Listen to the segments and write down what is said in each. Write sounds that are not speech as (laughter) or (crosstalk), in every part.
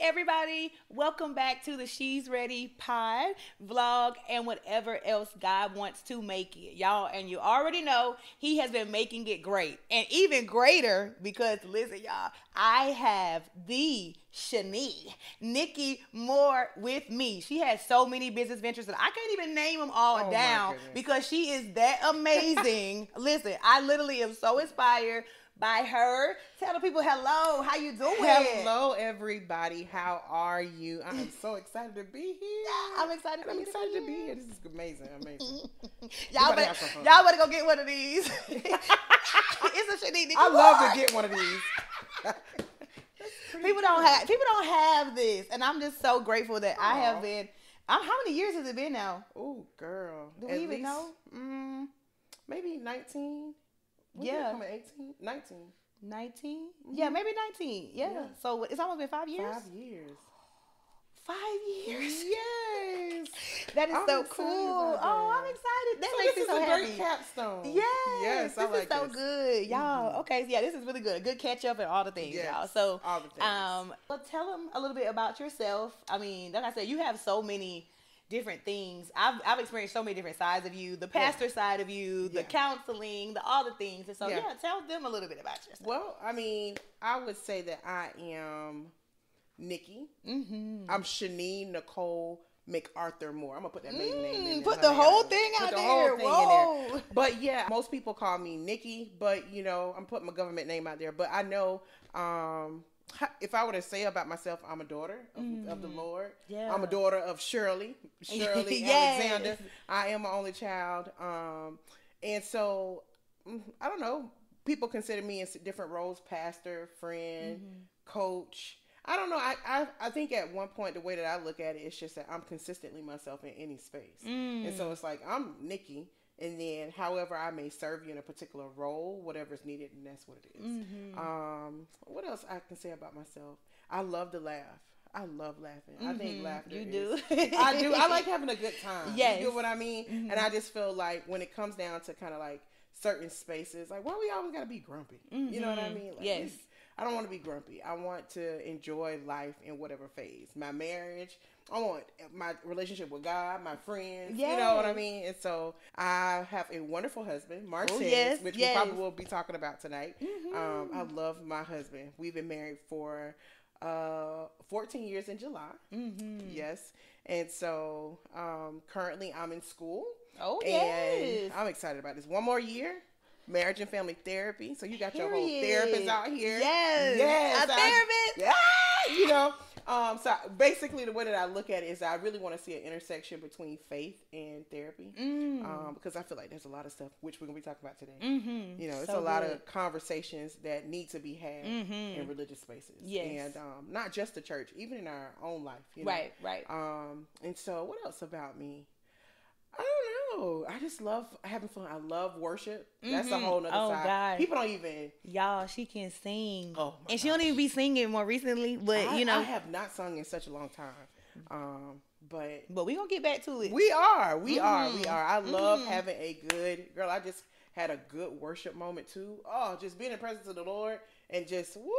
everybody. Welcome back to the She's Ready pod, vlog, and whatever else God wants to make it. Y'all, and you already know He has been making it great. And even greater because, listen, y'all, I have the Shani, Nikki Moore with me. She has so many business ventures that I can't even name them all Oh, down because she is that amazing. (laughs) listen, I literally am so inspired by her. Tell the people hello. How you doing? Hello, everybody. How are you? I'm so excited to be here. (laughs) I'm excited I'm excited to be here. This is amazing. Amazing. (laughs) Y'all better better, have some fun. y'all better go get one of these. (laughs) it's a Shanique. I love to get one of these. People don't have people don't have this, and I'm just so grateful that I have been. I'm, how many years has it been now? Oh, girl. Do we At even least, know? Mm, maybe 19. Yeah. come 18? 19. 19? Yeah, maybe 19. Yeah. Yeah. So it's almost been five years. Five years. Five years. Yes. (laughs) That is I'm so cool. Oh. I'm excited. That So makes this me is so a happy. great capstone. Yes, Yes, I this like is so this. good, y'all. Mhm. Okay, yeah, this is really good. A good catch up and all the things, Yes, y'all. So, all the things. um, well, tell them a little bit about yourself. I mean, like I said, you have so many different things. I've I've experienced so many different sides of you. The pastor side of you, the Yeah. counseling, the all the things. And so, yeah. Yeah. tell them a little bit about yourself. Well, I mean, I would say that I am Nikki. Mm-hmm. I'm Shani Nicole MacArthur Moore. I'm gonna put that maiden name in. there, Mm, put the whole thing put out the there. whole thing in Whoa. there. But yeah, most people call me Nikki, but you know, I'm putting my government name out there. But I know, um, if I were to say about myself, I'm a daughter of, of the Lord. Mm. Yeah. I'm a daughter of Shirley, (laughs) Shirley Yes. Alexander. I am my only child. Um, and so mm, I don't know. People consider me in different roles: pastor, friend, Mm-hmm. coach. I don't know. I, I I think at one point the way that I look at it is just that I'm consistently myself in any space, and Mm. so it's like I'm Nikki, and then however I may serve you in a particular role, whatever's needed, and that's what it is. Mm-hmm. Um, what else I can say about myself? I love to laugh. I love laughing. I think Mhm. laughter. You is- do. (laughs) I do. I like having a good time. Yes. You get what I mean? Mhm. And I just feel like when it comes down to kind of like certain spaces, like why we always gotta be grumpy? You know what I Mhm. mean? Like, Yes. I don't want to be grumpy. I want to enjoy life in whatever phase. My marriage. I want my relationship with God, my friends. You know what I mean? And so I have a wonderful husband, Martez, Oh, yes, which yes. we probably will be talking about tonight. Um, I love my husband. We've been married for uh, 14 years in July. Mhm. Yes. And so um, currently I'm in school. Oh, and yes. I'm excited about this. One more year, marriage and family therapy. So you got your whole Period. therapist out here. Yes. Yes. A I- therapist. Yeah, you know. Um, so basically, the way that I look at it is I really want to see an intersection between faith and therapy. Mm. Um, because I feel like there's a lot of stuff which we're gonna be talking about today. mm-hmm. You know, it's So a lot good. of conversations that need to be had Mhm. in religious spaces. Yes. And um, not just the church, even in our own life. You know? Right, right. Um, and so what else about me? I don't know. I just love having fun. I love worship. That's a Mhm. whole nother Oh, side. God. People don't even. Y'all, she can sing. Oh, and she don't even be singing more recently, but I, you know, I have not sung in such a long time. Um, but but we gonna get back to it. we are, we are, we are. I love Mhm. having a good girl. I just had a good worship moment too. Oh, just being in the presence of the Lord and just woo.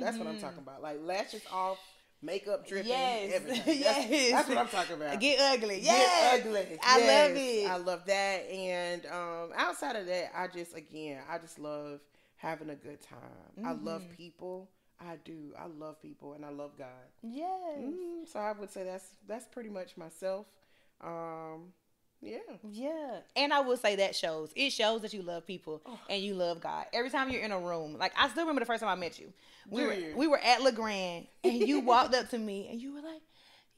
That's what I'm Mhm. talking about. Like lashes off, makeup dripping, Yes. (laughs) everything. That's, Yes. that's what I'm talking about. Get ugly. Get Yes. ugly. I love it. I love that. And um, outside of that, I just again, I just love having a good time. I love Mhm. people. I do. I love people, and I love God. Yes. Mm, so I would say that's that's pretty much myself. Um, yeah. Yeah. And I will say that shows. It shows that you love people Oh. and you love God. Every time you're in a room, like I still remember the first time I met you. We Do were you? we were at LeGrand and you walked up to me and you were like,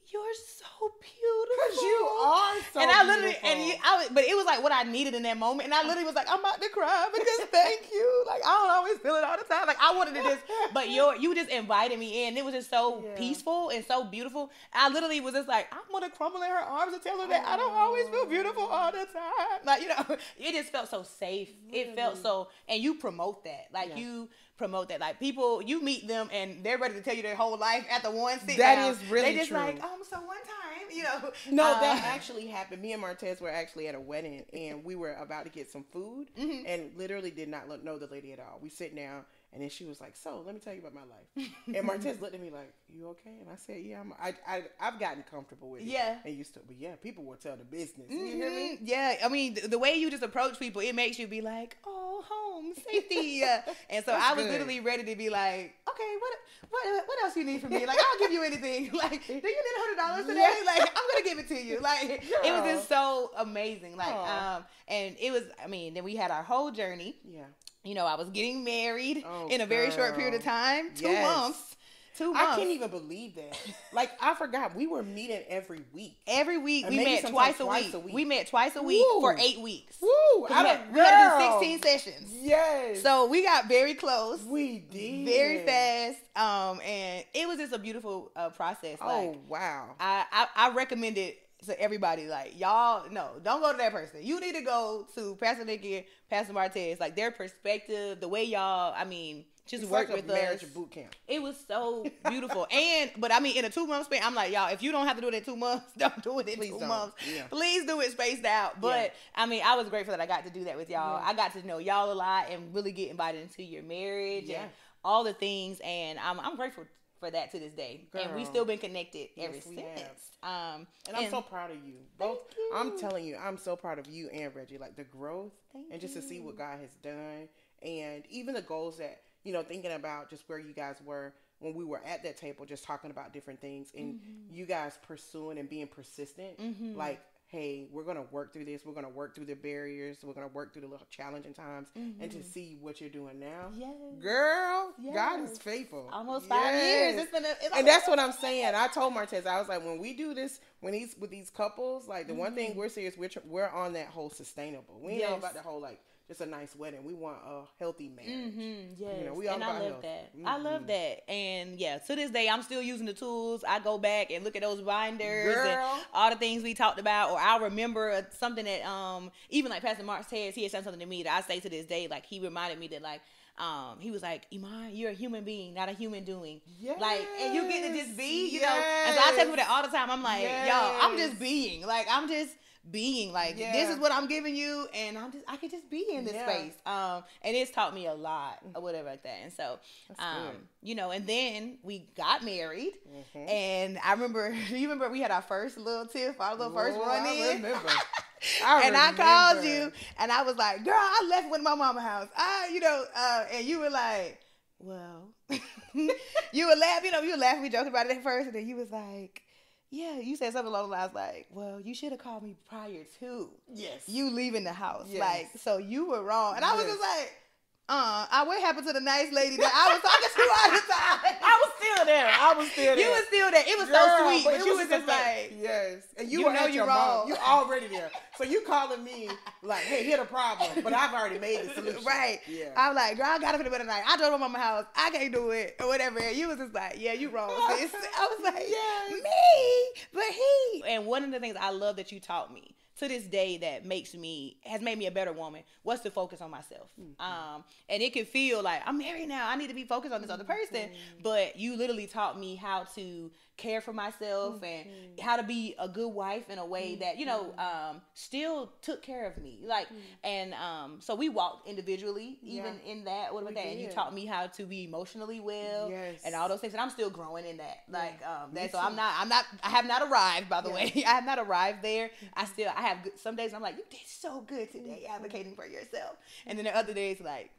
You're so beautiful. Cause you are so. and I literally beautiful. and you, I was, but it was like what I needed in that moment, and I literally was like, I'm about to cry because (laughs) thank you. Like I don't always feel it all the time. Like I wanted to just, but you you just invited me in. It was just so Yeah. peaceful and so beautiful. I literally was just like, I'm gonna crumble in her arms and tell her that I don't always feel beautiful oh. all the time. Like you know, (laughs) it just felt so safe. It felt so, and you promote that. Like Yeah. you promote that. Like people, you meet them and they're ready to tell you their whole life at the one sit That down. is really They just true. like, um, so one time, you know. No, uh, that (laughs) actually happened. Me and Martez were actually at a wedding, and we were about to get some food, Mhm. and literally did not know the lady at all. We sit down, And then she was like, "So, let me tell you about my life." and Martez looked at me like, "You okay?" And I said, "Yeah, I'm, I, I, I've gotten comfortable with it. Yeah. and used to, but yeah, people will tell the business. You hear me? Yeah, I mean, th- the way you just approach people, it makes you be like, "Oh, home safety," (laughs) uh, and so I was good. literally ready to be like, "Okay, what, what, what else you need from me? Like, I'll give you anything. (laughs) Like, do you need a hundred dollars today? Yeah. Like, I'm gonna give it to you. Like, it (laughs) was just so amazing. Like, Aw. um, and it was, I mean, then we had our whole journey. Yeah. You know, I was getting married Oh, in a very short period of time, two Yes. months, two months. I can't even believe that. like I forgot we were meeting every week. Every week we met twice a, twice week. a week. We met twice a week for eight weeks. Woo! We had, we had to do 16 sessions. Yes. So we got very close, we did very fast, um, and it was just a beautiful uh, process. Oh Like wow. I, I, I recommend it to everybody. Like y'all, no, don't go to that person. You need to go to Pastor Nikki, Pastor Martez. Like their perspective, the way y'all, I mean, just It's work like with marriage us. boot camp. It was so (laughs) beautiful. and but I mean in a two month span, I'm like, y'all, if you don't have to do it in two months, (laughs) don't do it in Please 2 don't. months. Yeah. Please do it spaced out. But Yeah. I mean, I was grateful that I got to do that with y'all. Yeah. I got to know y'all a lot and really get invited into your marriage Yeah. and all the things. And I'm I'm grateful for that to this day. And we've still been connected Yes, ever we since. Um And I'm so proud of you. Both you. I'm telling you, I'm so proud of you and Reggie. Like the growth Thank and just to see what God has done and even the goals that, you know, thinking about just where you guys were when we were at that table just talking about different things and Mm-hmm. you guys pursuing and being persistent. Like, hey, we're gonna work through this, we're gonna work through the barriers, we're gonna work through the little challenging times and to see what you're doing now. Yes. Girl, God is faithful. almost five years. It's been a, it's And that's what I'm saying. I told Martez, I was like, when we do this, when he's with these couples, like the one thing we're serious, we're tr- we're on that whole sustainable. We ain't Mm-hmm. Yes. about the whole like just a nice wedding. We want a healthy marriage. Mm-hmm, yes. You know, we all and I love health. that. I love Mhm. that. And yeah, to this day, I'm still using the tools. I go back and look at those binders and all the things we talked about, or I'll remember something that, um, even like Pastor Mark says, he had said something to me that I say to this day. Like he reminded me that, like, um, he was like, Iman, you're a human being, not a human doing. Like, and you get to just be, you know. And so I tell people that all the time. I'm like, yo, I'm just being. Like, I'm just being. Like, this is what I'm giving you, and I'm just, I can just be in this Yeah. space. Um, and it's taught me a lot or whatever like that. And so, That's um, good. you know, and then we got married, Mhm. and I remember, (laughs) you remember we had our first little tiff, our little first run I in. remember. (laughs) I and I called you, and I was like, "Girl, I left with my mama house." I, you know, uh, and you were like, "Well," (laughs) you were laugh, you know, you would laugh, we joked about it at first, and then you was like, "Yeah," you said something along the lines like, "Well, you should have called me prior to Yes. you leaving the house, Yes. like, so you were wrong." And I was just like. Uh, I what happened to the nice lady that I was talking to all the time? (laughs) I was still there. I was still there. You was still there. It was so sweet, but, you was just like, yes, and you, you were know at you your wrong. mom. You already there, so you calling me like, "Hey, here the problem," but I've already made the solution. Right. Yeah. I'm like, girl, I got up in the middle of the night. I drove to my mama's house. I can't do it or whatever. And you was just like, yeah, you wrong. I was like, (laughs) Yes. me, but he. And one of the things I love that you taught me to this day that makes me has made me a better woman was to focus on myself. Mm-hmm. Um, and it can feel like I'm married now. I need to be focused on this other person. But you literally taught me how to care for myself and how to be a good wife in a way that you know um, still took care of me. Like, and um, so we walked individually, even Yeah. in that. What We about that? And you taught me how to be emotionally well Yes. and all those things. And I'm still growing in that. Like, um, that. So too. I'm not. I'm not. I have not arrived. By the Yeah. way, (laughs) I have not arrived there. I still. I have good, some days. I'm like, you did so good today, advocating for yourself. And then the other days like.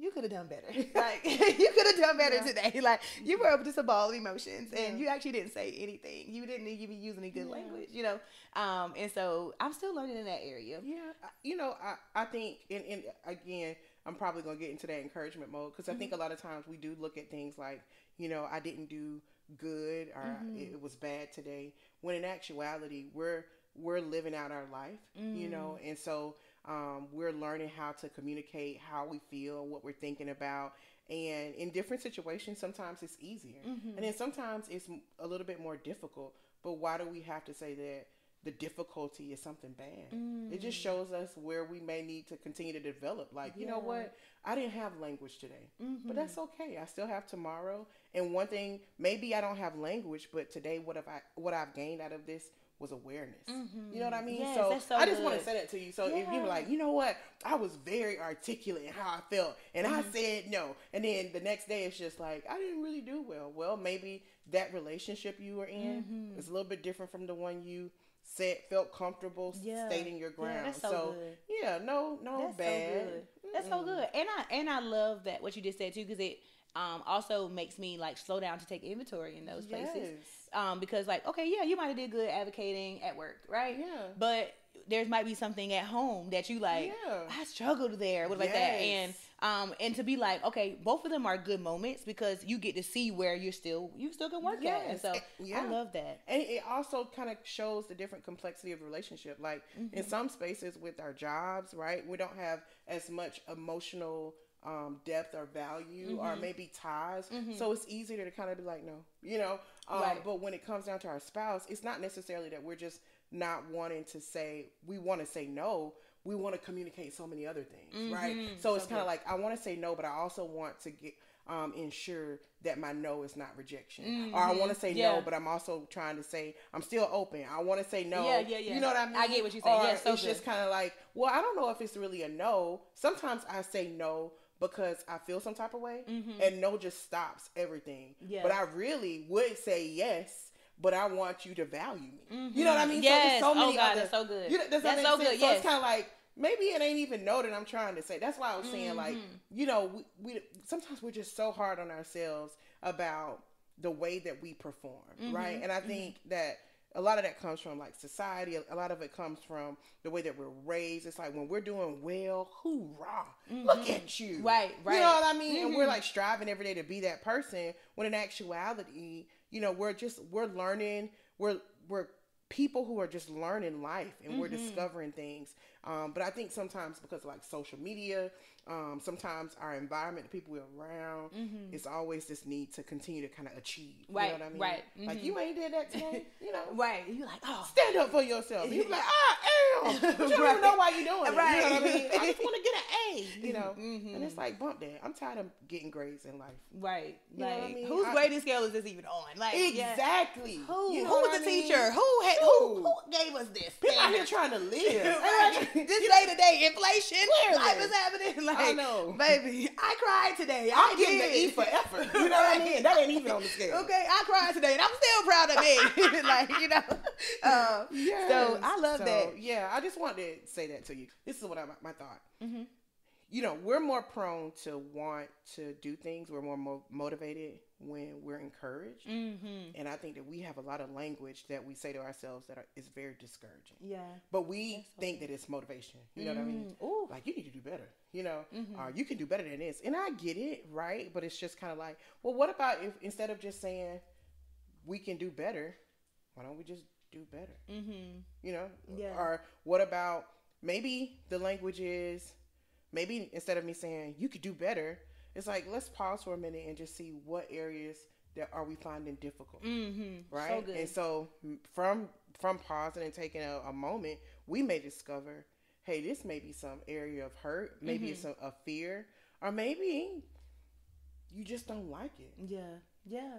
You could have done better. (laughs) (laughs) Like you could have done better Yeah. today. (laughs) Like you mm-hmm. were up ball of emotions, and Yeah. you actually didn't say anything. You didn't even use any good Yeah. language, you know. Um, and so I'm still learning in that area. Yeah, you know, I, I think, and, and again, I'm probably going to get into that encouragement mode because I think mm-hmm. a lot of times we do look at things like, you know, I didn't do good or it, it was bad today. When in actuality, we're we're living out our life, you know, mm. and so um, we're learning how to communicate how we feel, what we're thinking about, and in different situations, sometimes it's easier, and then sometimes it's a little bit more difficult. But why do we have to say that? the difficulty is something bad. It just shows us where we may need to continue to develop. Like, you know what? I didn't have language today, Mm-hmm. but that's okay. I still have tomorrow. And one thing, maybe I don't have language, but today, what have I? What I've gained out of this was awareness. Mm-hmm. You know what I mean? Yes, so, so, I just want to say that to you. So if you were like, you know what, I was very articulate in how I felt, and mm-hmm. I said no, and then the next day it's just like I didn't really do well. Well, maybe that relationship you were in mm-hmm. is a little bit different from the one you said felt comfortable yeah. stating your ground. Yeah, so, so yeah, no, no that's bad. So good. That's so good, and I and I love that what you just said too because it um, also makes me like slow down to take inventory in those places. Um, because like, okay, yeah, you might have did good advocating at work, right? Yeah. But there might be something at home that you like. Yeah. I struggled there, what like yes. that, and um, and to be like, okay, both of them are good moments because you get to see where you're still you still can work yes. at, and so yeah. I love that. And it also kind of shows the different complexity of relationship. Like mm-hmm. in some spaces with our jobs, right, we don't have as much emotional um, depth or value mm-hmm. or maybe ties. Mm-hmm. So it's easier to kind of be like, no, you know. Um, right. But when it comes down to our spouse, it's not necessarily that we're just not wanting to say, we want to say no. We want to communicate so many other things, mm-hmm. right? So, so it's kind of like, I want to say no, but I also want to get, um, ensure that my no is not rejection. Mm-hmm. Or I want to say yeah. no, but I'm also trying to say I'm still open. I want to say no. Yeah, yeah, yeah. You know what I mean? I get what you're saying. yeah, so it's good. just kind of like, well, I don't know if it's really a no. Sometimes I say no because I feel some type of way, mm-hmm. and no just stops everything. Yeah. But I really would say yes, but I want you to value me. Mm-hmm. You know what I mean? Yes. So so many oh God, other, that's so good. You know, that's so good. So it's kind of like maybe it ain't even know that I'm trying to say. That's why I was saying like, mm-hmm. you know, we, we sometimes we're just so hard on ourselves about the way that we perform, mm-hmm. right? And I mm-hmm. think that a lot of that comes from like society. A lot of it comes from the way that we're raised. It's like when we're doing well, hoorah! Mm-hmm. Look at you, right? Right. You know what I mean? Mm-hmm. And we're mm-hmm. like striving every day to be that person. When in actuality, you know, we're just we're learning. We're we're people who are just learning life and mm-hmm. we're discovering things. Um, but I think sometimes because of like social media, um, sometimes our environment, the people we're around, mm-hmm. it's always this need to continue to kind of achieve. Right. You know what I mean? Right. Mm-hmm. Like you ain't did that today. (laughs) You know. right. You like, oh, stand up for yourself. You like, (laughs) ah, am. (laughs) But you don't even know why you're doing right. it. You know what I mean? I just want to get an A. You know. Mm-hmm. And it's like bump that. I'm tired of getting grades in life. Right. You like, I mean? whose I, grading scale is this even on? Like exactly. Yeah. Who? You know who was the mean? teacher? Who had? Who, who gave us this? People out here trying to live. this day to day inflation. Life is happening. Like, I know baby, I cried today. I'm I getting the E for effort. You know what I mean? That ain't even on the scale. Okay, I cried today, and I'm still proud of me. (laughs) (laughs) like you know. Um, yes. So I love so, that. Yeah, I just wanted to say that to you. This is what I my thought. Mm-hmm. You know, we're more prone to want to do things. We're more mo- motivated when we're encouraged. Mm-hmm. And I think that we have a lot of language that we say to ourselves that are, is very discouraging. Yeah. But we think that it's motivation. You know mm-hmm. what I mean? Mm-hmm. Ooh. Like, you need to do better. You know, mm-hmm. uh, you can do better than this. And I get it, right? But it's just kind of like, well, what about if instead of just saying we can do better, why don't we just do better? Mm-hmm. You know? Yeah. Or what about maybe the language is, maybe instead of me saying you could do better, it's like let's pause for a minute and just see what areas that are we finding difficult, mm-hmm. right? So and so from from pausing and taking a, a, moment, we may discover, hey, this may be some area of hurt, maybe mm-hmm. it's a, a fear, or maybe you just don't like it. Yeah, yeah.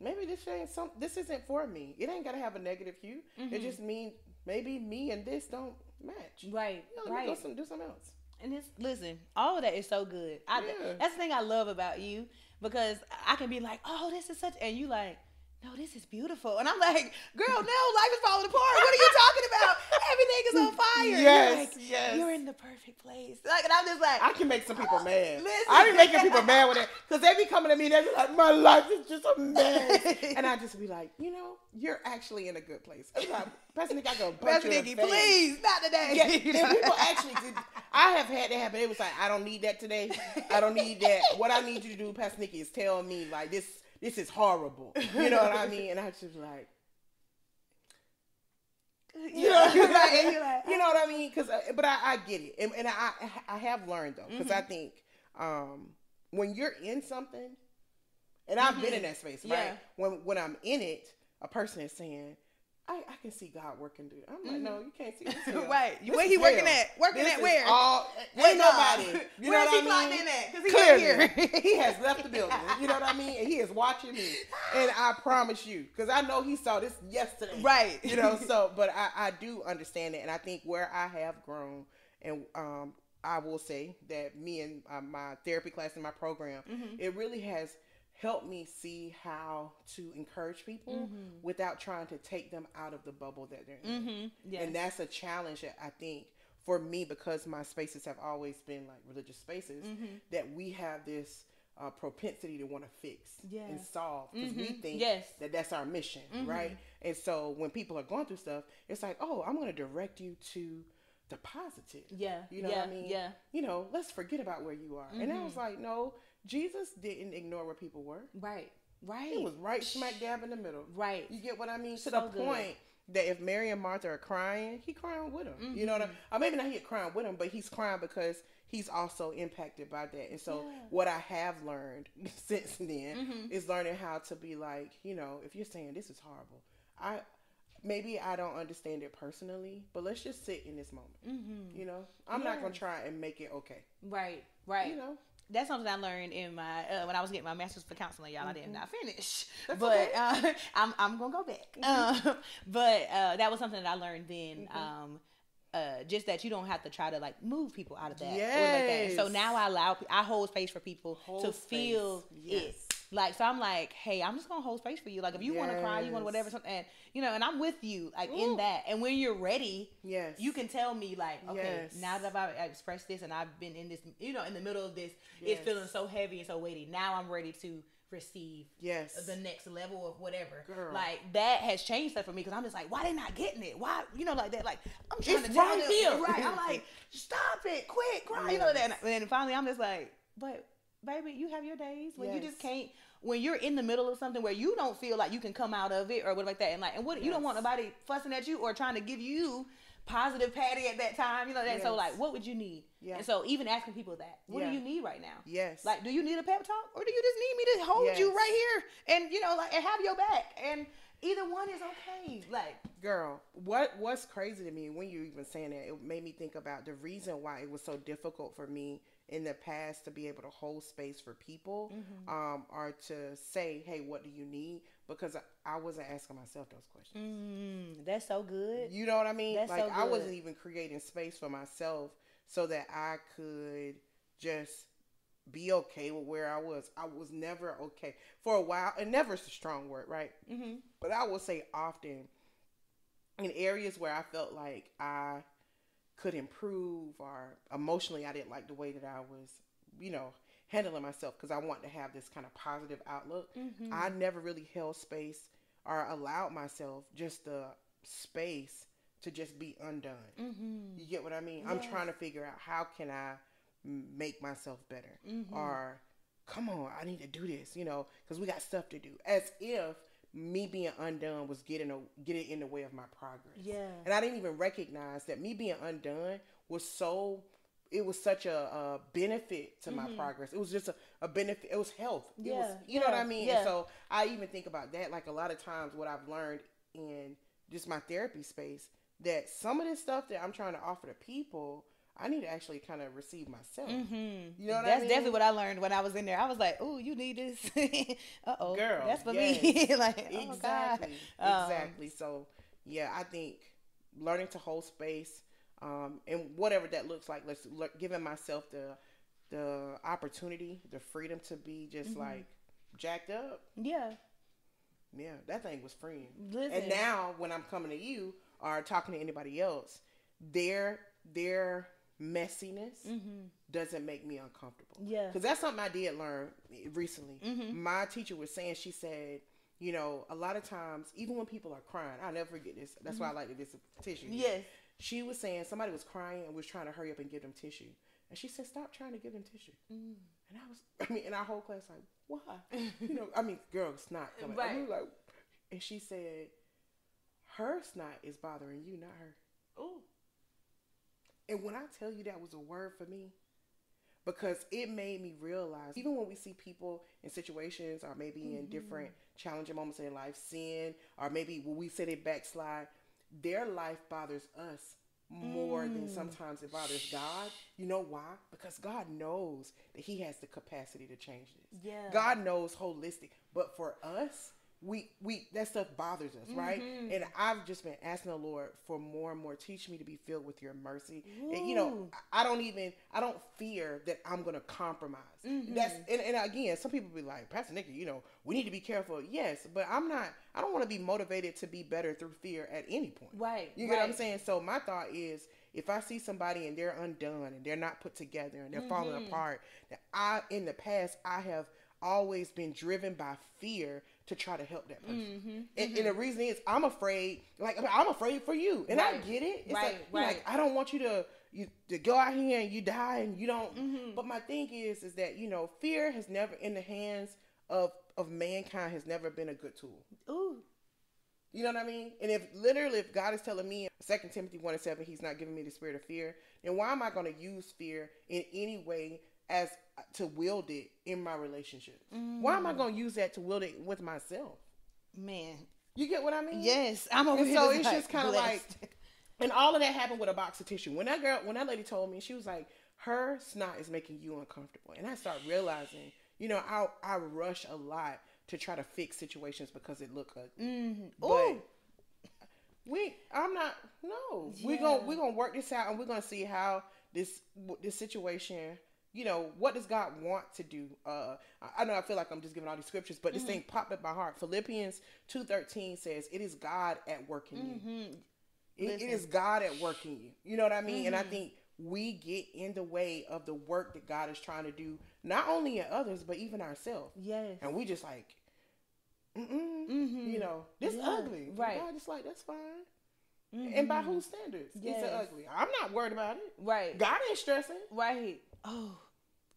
Maybe this ain't some. This isn't for me. It ain't gotta have a negative hue. Mm-hmm. It just means maybe me and this don't match. Right. You know, right. Go some, do something else. And it's listen, all of that is so good. I, yeah. That's the thing I love about you because I can be like, oh, this is such, and you like, no, this is beautiful. And I'm like, girl, no, life is falling apart. What are you talking about? Everything is on fire. Yes, you're like, yes. You're in the perfect place. Like, and I'm just like, I can make some people oh, mad. Listen. I be making people mad with it because they be coming to me and they be like, my life is just a mess. (laughs) and I just be like, you know, you're actually in a good place. I'm like, Pastor Nick, I go, Pastor Nikki, please, not today. Yeah, and people actually did. I have had that happen. It was like, I don't need that today. I don't need that. What I need you to do, Pastor Nikki, is tell me like this this is horrible. You know what I mean? And I just like, (laughs) (laughs) you know, (laughs) like, you know what I mean? Because, uh, but I, I, get it, and, and, I, I have learned though, because mm-hmm. I think um, when you're in something, and I've mm-hmm. been in that space, right? Yeah. When when I'm in it, a person is saying, I, I can see God working through. I'm like, no, you can't see (laughs) this. hell. right. This Where is he working hell. at? Working This at where? All, Where ain't nobody. (laughs) You Where's know he what I mean? in at? 'Cause he Clearly, right here. (laughs) he has left the building. You know what I mean? And he is watching me. And I promise you, because I know he saw this yesterday. Right. You know, so, but I, I do understand it. And I think where I have grown, and um, I will say that me and uh, my therapy class and my program, Mm-hmm. it really has helped me see how to encourage people without trying to take them out of the bubble that they're in. Mm-hmm. Yes. And that's a challenge that I think for me, because my spaces have always been like religious spaces, Mm-hmm. that we have this uh, propensity to want to fix Yeah. and solve because we Mhm. think Yes. that that's our mission, right? And so when people are going through stuff, it's like, oh, I'm going to direct you to the positive. Yeah. You know yeah. what I mean? Yeah. You know, let's forget about where you are. And I was like, no, Jesus didn't ignore where people were. Right. Right. He was right smack dab in the middle. Right. You get what I mean? To the good. point that if Mary and Martha are crying, he crying with them. You know what I mean? Mm-hmm. Or maybe not he crying with them, but he's crying because he's also impacted by that. And so Yeah. Mm-hmm. what I have learned (laughs) since then is learning how to be like, you know, if you're saying this is horrible, I maybe I don't understand it personally, but let's just sit in this moment. Mm-hmm. You know, I'm not gonna try and make it okay. Right. Right. You know, that's something I learned in my uh, when I was getting my master's for counseling. Y'all, I did not finish, That's (laughs) but okay. uh, I'm I'm gonna go back. Um, (laughs) but uh, that was something that I learned then. Um, uh, just that you don't have to try to like move people out of that. or like that. So now I allow I hold space for people to Hold feel space. Yes. it. Like so, I'm like, hey, I'm just gonna hold space for you. Like if you want to cry, you want whatever, something, and you know, and I'm with you, like in that. And when you're ready, yes, you can tell me like, okay, Yes. now that I've expressed this and I've been in this, you know, in the middle of this, Yes. it's feeling so heavy and so weighty. Now I'm ready to receive Yes, the next level of whatever. Girl. Like that has changed stuff for me because I'm just like, why they not getting it? Why, you know, like that? Like I'm trying It's to tell right them, here. right? I'm like, (laughs) stop it, quit, cry, you know that. And, Yes. then finally, I'm just like, but baby, you have your days when you just can't. When you're in the middle of something where you don't feel like you can come out of it or whatever like that, and like, and what you don't want nobody fussing at you or trying to give you positive patty at that time, you know. And so, like, what would you need? Yeah. And so, even asking people that, what Yeah. do you need right now? yes, Like, do you need a pep talk, or do you just need me to hold you right here and you know, like, and have your back? And either one is okay. Like, Girl, what what's crazy to me when you even saying that, it made me think about the reason why it was so difficult for me in the past to be able to hold space for people, Mm-hmm. um, or to say, "Hey, what do you need?" Because I, I wasn't asking myself those questions. mm, that's so good. You know what I mean? That's like so I wasn't even creating space for myself so that I could just be okay with where I was. I was never okay for a while, and never is a strong word, right? Mm-hmm. but I will say often in areas where I felt like I could improve or emotionally I didn't like the way that I was, you know, handling myself because I want to have this kind of positive outlook. Mm-hmm. I never really held space or allowed myself just the space to just be undone. Mm-hmm. You get what I mean? I'm trying to figure out how can I make myself better Mm-hmm. or come on, I need to do this, you know, because we got stuff to do. As if me being undone was getting a, getting in the way of my progress. Yeah. And I didn't even recognize that me being undone was so. It was such a, a benefit to my progress. It was just a, a benefit. It was health. It was, Mm-hmm. Yeah, you know what I mean. yeah. And so I even think about that. Like a lot of times, what I've learned in just my therapy space, that some of this stuff that I'm trying to offer to people, I need to actually kind of receive myself. Mm-hmm. You know what I That's mean? definitely what I learned when I was in there. I was like, "Oh, you need this." (laughs) uh oh, Girl, that's for yes. me. (laughs) like, oh, exactly, Um, exactly. So yeah, I think learning to hold space, um, and whatever that looks like, let's le- giving myself the the opportunity, the freedom to be just Mm-hmm. like jacked up. yeah. Yeah, that thing was freeing. Listen. And now when I'm coming to you or talking to anybody else, their their messiness doesn't make me uncomfortable. Mm-hmm. Yeah. Because that's something I did learn recently. Mm-hmm. My teacher was saying, she said, you know, a lot of times, even when people are crying, I'll never forget this. That's why I like this tissue. Mm-hmm. Yes. She was saying somebody was crying and was trying to hurry up and give them tissue. And she said, stop trying to give them tissue. Mm. And I was, (laughs) I mean, in our whole class, like, why? (laughs) you know, I mean, girl, snot coming. Right. We were like, and she said, her snot is bothering you, not her. Oh. And when I tell you that was a word for me, because it made me realize, even when we see people in situations or maybe in different challenging moments in life, sin, or maybe when we say they backslide, their life bothers us more mm. than sometimes it bothers God. You know why? Because God knows that He has the capacity to change this. Yeah. God knows holistic. But for us, we we that stuff bothers us, mm-hmm. right? And I've just been asking the Lord for more and more. Teach me to be filled with your mercy. Ooh. And you know, I don't even I don't fear that I'm gonna compromise. Mm-hmm. That's and, and again, some people be like, Pastor Nikki, you know, we need to be careful. Yes, but I'm not I don't want to be motivated to be better through fear at any point. Right. You get right. what I'm saying? So my thought is if I see somebody and they're undone and they're not put together and they're mm-hmm. falling apart, that I in the past I have always been driven by fear to try to help that person. Mm-hmm, and, mm-hmm. and, the mm-hmm. reason is I'm afraid, like I'm afraid for you, and right. I get it. It's right, like, right. like I don't want you to you to go out here and you die and you don't. Mm-hmm. But my thing is, is that you know, fear has never in the hands of of mankind has never been a good tool. Ooh. You know what I mean? And if literally, if God is telling me in 2 Timothy 1 and 7, He's not giving me the spirit of fear, then why am I going to use fear in any way as to wield it in my relationship. Mm. Why am I mm. going to use that to wield it with myself? Man, you get what I mean? Yes, I'm over and So it's like just kind of like, (laughs) and all of that happened with a box of tissue. When that girl, when that lady told me, she was like, her snot is making you uncomfortable, and I start realizing, you know, I I rush a lot to try to fix situations because it look ugly, mm-hmm. We, I'm not. No, yeah. we're gonna we're gonna work this out, and we're gonna see how this this situation you know, what does God want to do? Uh, I know I feel like I'm just giving all these scriptures, but this mm-hmm. thing popped up my heart. Philippians 2.13 says, it is God at work in mm-hmm. you. It, it is God at work in you. You know what I mean? Mm-hmm. And I mm-hmm. think we get in the way of the work that God is trying to do, not only in others, but even ourselves. Yes. And we just like, mm-hmm. you know, this yeah. ugly. Right. God just like, that's fine. And by mm-hmm. whose standards? Yes. It's ugly. I'm not worried about it. Right. God ain't stressing. Right. Oh,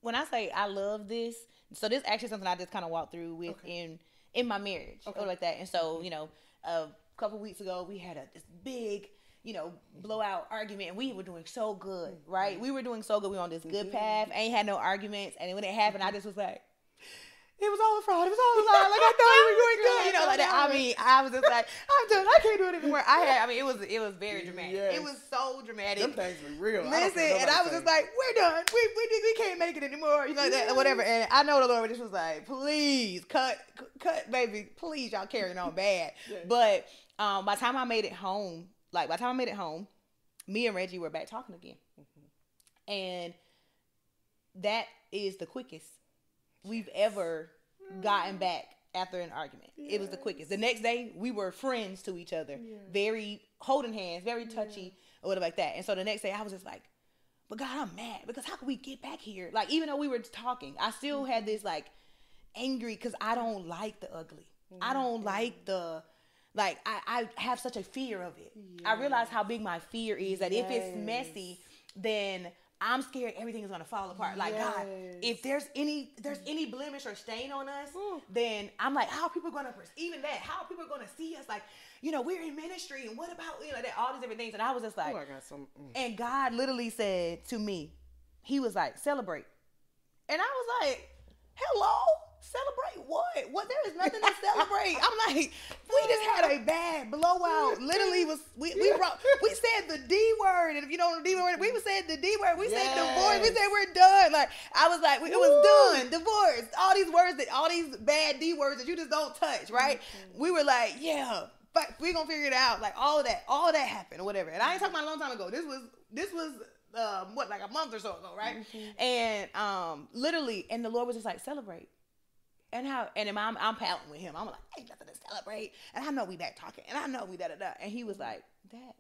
when I say I love this, so this actually something I just kind of walked through with okay. in in my marriage okay. or like that. And so you know, a couple weeks ago we had a this big you know blowout argument, and we were doing so good, right? We were doing so good. We were on this good mm-hmm. path. Ain't had no arguments, and when it happened, I just was like it was all a fraud. It was all a lie. Like I thought we were doing good. (laughs) You know, like that. I mean, I was just like, I'm done. I can't do it anymore. I had. I mean, it was it was very dramatic. Yes. It was so dramatic. Them things were real. Listen, I and I was just like, we're done. We we we can't make it anymore. You know yes. that whatever. And I know the Lord just was like, please cut cut baby, please y'all carrying on bad. Yes. But um, by the time I made it home, like by the time I made it home, me and Reggie were back talking again, mm-hmm. and that is the quickest we've ever gotten back after an argument. Yes. It was the quickest. The next day, we were friends to each other, yes. very holding hands, very touchy, yes. or whatever like that. And so the next day, I was just like, "But God, I'm mad because how can we get back here?" Like even though we were talking, I still mm-hmm. had this like angry because I don't like the ugly. Mm-hmm. I don't like the like I, I have such a fear of it. I realize how big my fear is that if it's messy, then I'm scared everything is gonna fall apart. Like yes. God, if there's any there's any blemish or stain on us, Ooh. then I'm like, how are people gonna even that? How are people gonna see us? Like, you know, we're in ministry, and what about you know that all these different things? And I was just like, Ooh, I got some. Mm. And God literally said to me, He was like, celebrate, and I was like, hello celebrate what? What? There is nothing to celebrate. I'm like, we just had a bad blowout. Literally, was we we brought, we said the D word, and if you don't know the D word, we said the D word. We yes. said divorce. We said we're done. Like I was like, it was done. Divorce. All these words that all these bad D words that you just don't touch. Right? Mm-hmm. We were like, yeah. But we gonna figure it out. Like all that, all that happened or whatever. And I ain't talking about a long time ago. This was this was um, what like a month or so ago, right? Mm-hmm. And um, literally, and the Lord was just like, celebrate. And how and I'm I'm pouting with him. I'm like, ain't nothing to celebrate. And I know we back talking. And I know we da da da. And he was like, that,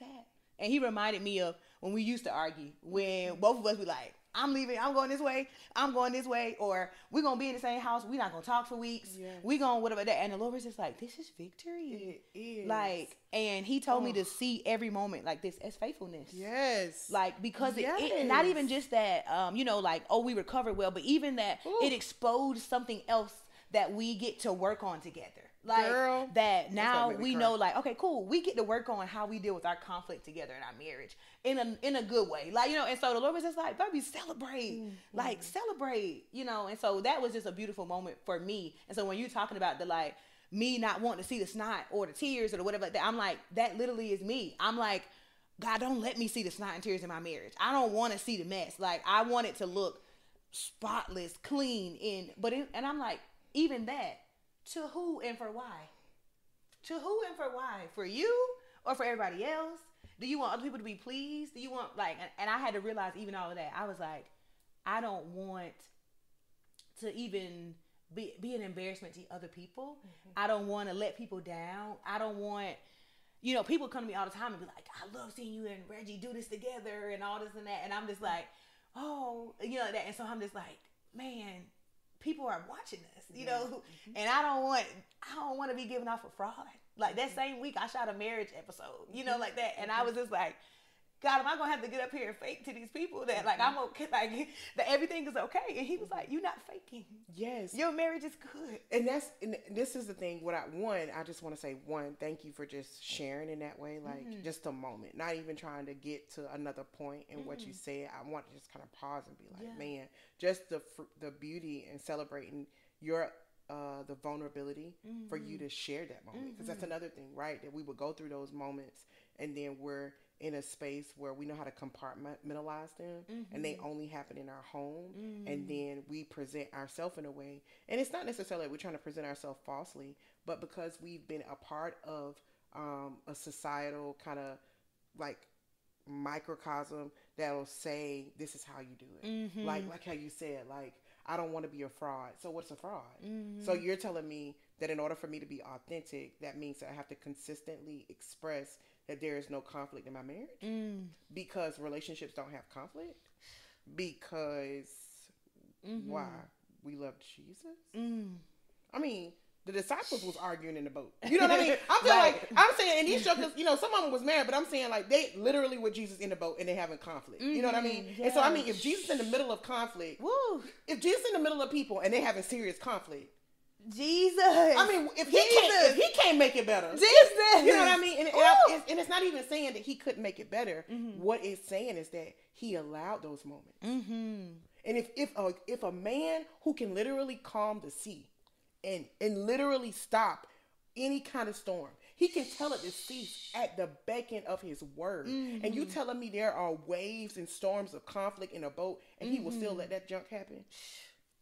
that. And he reminded me of when we used to argue when both of us be like, I'm leaving. I'm going this way. I'm going this way. Or we're gonna be in the same house. We're not gonna talk for weeks. Yeah. We gonna whatever that. And the Lord was just like, this is victory. It is. Like, and He told oh. me to see every moment like this as faithfulness. Yes. Like because yes. it, it, not even just that, um, you know, like oh we recovered well, but even that Ooh. it exposed something else that we get to work on together Like Girl, that now we cry. know like okay cool we get to work on how we deal with our conflict together in our marriage in a in a good way. Like you know and so the Lord was just like baby celebrate. Mm, like celebrate you know? And so that was just a beautiful moment for me. And so when you're talking about the like me not wanting to see the snot or the tears or whatever like that I'm like that literally is me. I'm like God don't let me see the snot and tears in my marriage. I don't want to see the mess. Like I want it to look spotless clean in but it, and I'm like even that to who and for why? To who and for why? For you or for everybody else? Do you want other people to be pleased? Do you want like and, I had to realize even all of that. I was like, I don't want to even be be an embarrassment to other people. Mm-hmm. I don't want to let people down. I don't want you know, people come to me all the time and be like, I love seeing you and Reggie do this together and all this and that. And I'm just like, oh, you know, that. And so I'm just like, man, people are watching us, you know, mm-hmm. and I don't want, I don't want to be giving off a fraud. Like that mm-hmm. same week, I shot a marriage episode, you know, mm-hmm. like that. And I mm-hmm. was just like, God, am I gonna have to get up here and fake to these people that like I'm okay, (laughs) like that everything is okay? And he was like, You're not faking. Yes. Your marriage is good. and that's and this is the thing what i one i just want to say one thank you for just sharing in that way like Mm-hmm. just a moment not even trying to get to another point in what you said i want to just kind of pause and be like Mm-hmm. Yeah. man just the the beauty and celebrating your uh the vulnerability for you Mm-hmm. to share that moment. Because that's another thing right that we would go through those moments and then we're in a space where we know how to compartmentalize them and they only happen in our home and then we present ourselves in a way and it's not necessarily we're trying to present ourselves falsely but because we've been a part of um, a societal kind of like microcosm that'll say this is how you do it. Like like how you said like i don't want to be a fraud. So what's a fraud? So mm-hmm. you're telling me that in order for me to be authentic that means that i have to consistently express that there is no conflict in my marriage? Mm. Because relationships don't have conflict? Because mm-hmm. why? We love jesus? Mm. I mean, the disciples was arguing in the boat. You know what I mean? I'm (laughs) feeling Right. like I'm saying, and these jokers, you know, some of them was married, but I'm saying like they literally with Jesus in the boat and they having conflict. You know what I mean? Mhm, And so I mean, if Jesus in the middle of conflict, Woo. if Jesus in the middle of people and they having serious conflict, Jesus. I mean, if he can't, if he can't make it better, Jesus. you know what I mean? And, and, I- it's, and it's not even saying that he couldn't make it better. Mm-hmm. What it's saying is that he allowed those moments. Mm-hmm. And if if a, if a man who can literally calm the sea and and literally stop any kind of storm, he can tell it to cease at the beckon of his word. And you mm. telling me there are waves and storms of conflict in a boat, and he will still mm-hmm. let that junk happen?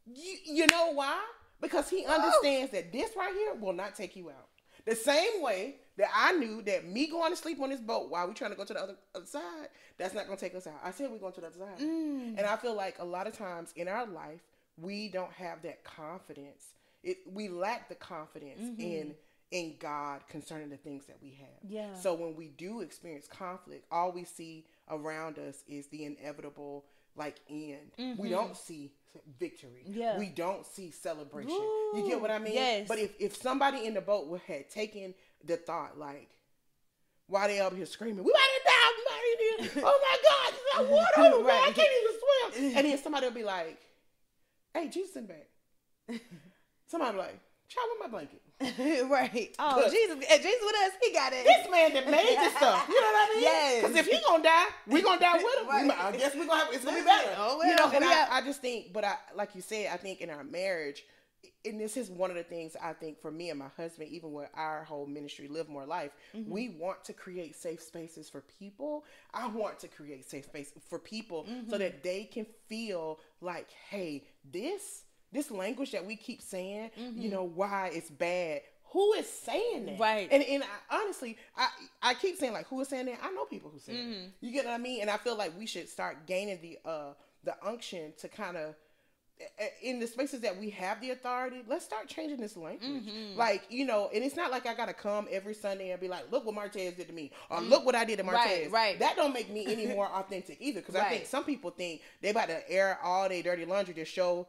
You, you know why? Because he oh. understands that this right here will not take you out. The same way that I knew that me going to sleep on this boat while we trying to go to the other, other side, that's not going to take us out. I said we're going to the other side. Mm. And I feel like a lot of times in our life, we don't have that confidence. It, we lack the confidence mm-hmm. in in God concerning the things that we have. Yeah. So when we do experience conflict, all we see around us is the inevitable like end. We mm-hmm. don't see victory. Yeah. We don't see celebration. you get what I mean? yes. But if if somebody in the boat had taken the thought like why they up here screaming, we about to die, we about to die. Oh my God, there's not water (laughs) over there. I can't even swim. And then somebody will be like, Hey, Jesus in back. (laughs) Somebody like, Child, with my blanket. (laughs) right. Oh, Jesus. eh, Jesus with us. He got it. This man that made this stuff. You know what I mean? Yes. Because if he gonna die, we gonna die with him. Right. might- I guess we gonna have, it's gonna be (laughs) better. Oh, well. you know, and. I, I just think, but I, like you said, I think in our marriage, and this is one of the things I think for me and my husband, even with our whole ministry, Live More Life, Mm-hmm. we want to create safe spaces for people. I want to create safe space for people Mm-hmm. so that they can feel like, hey, this this language that we keep saying, you know, why it's bad. Who is saying that? Mm-hmm. Right. And and I, honestly, I I keep saying like, who is saying that? I know people who say Mm-hmm. that. You get what I mean? And I feel like we should start gaining the uh the unction to kind of in the spaces that we have the authority, let's start changing this language. Mm-hmm. Like, you know, and it's not like I gotta come every Sunday and be like, look what Martez did to me, or look what I did to Martez. Mm-hmm. Right, right. That don't make me any (laughs) more authentic either. Because I think some people think they about to air all their dirty laundry to show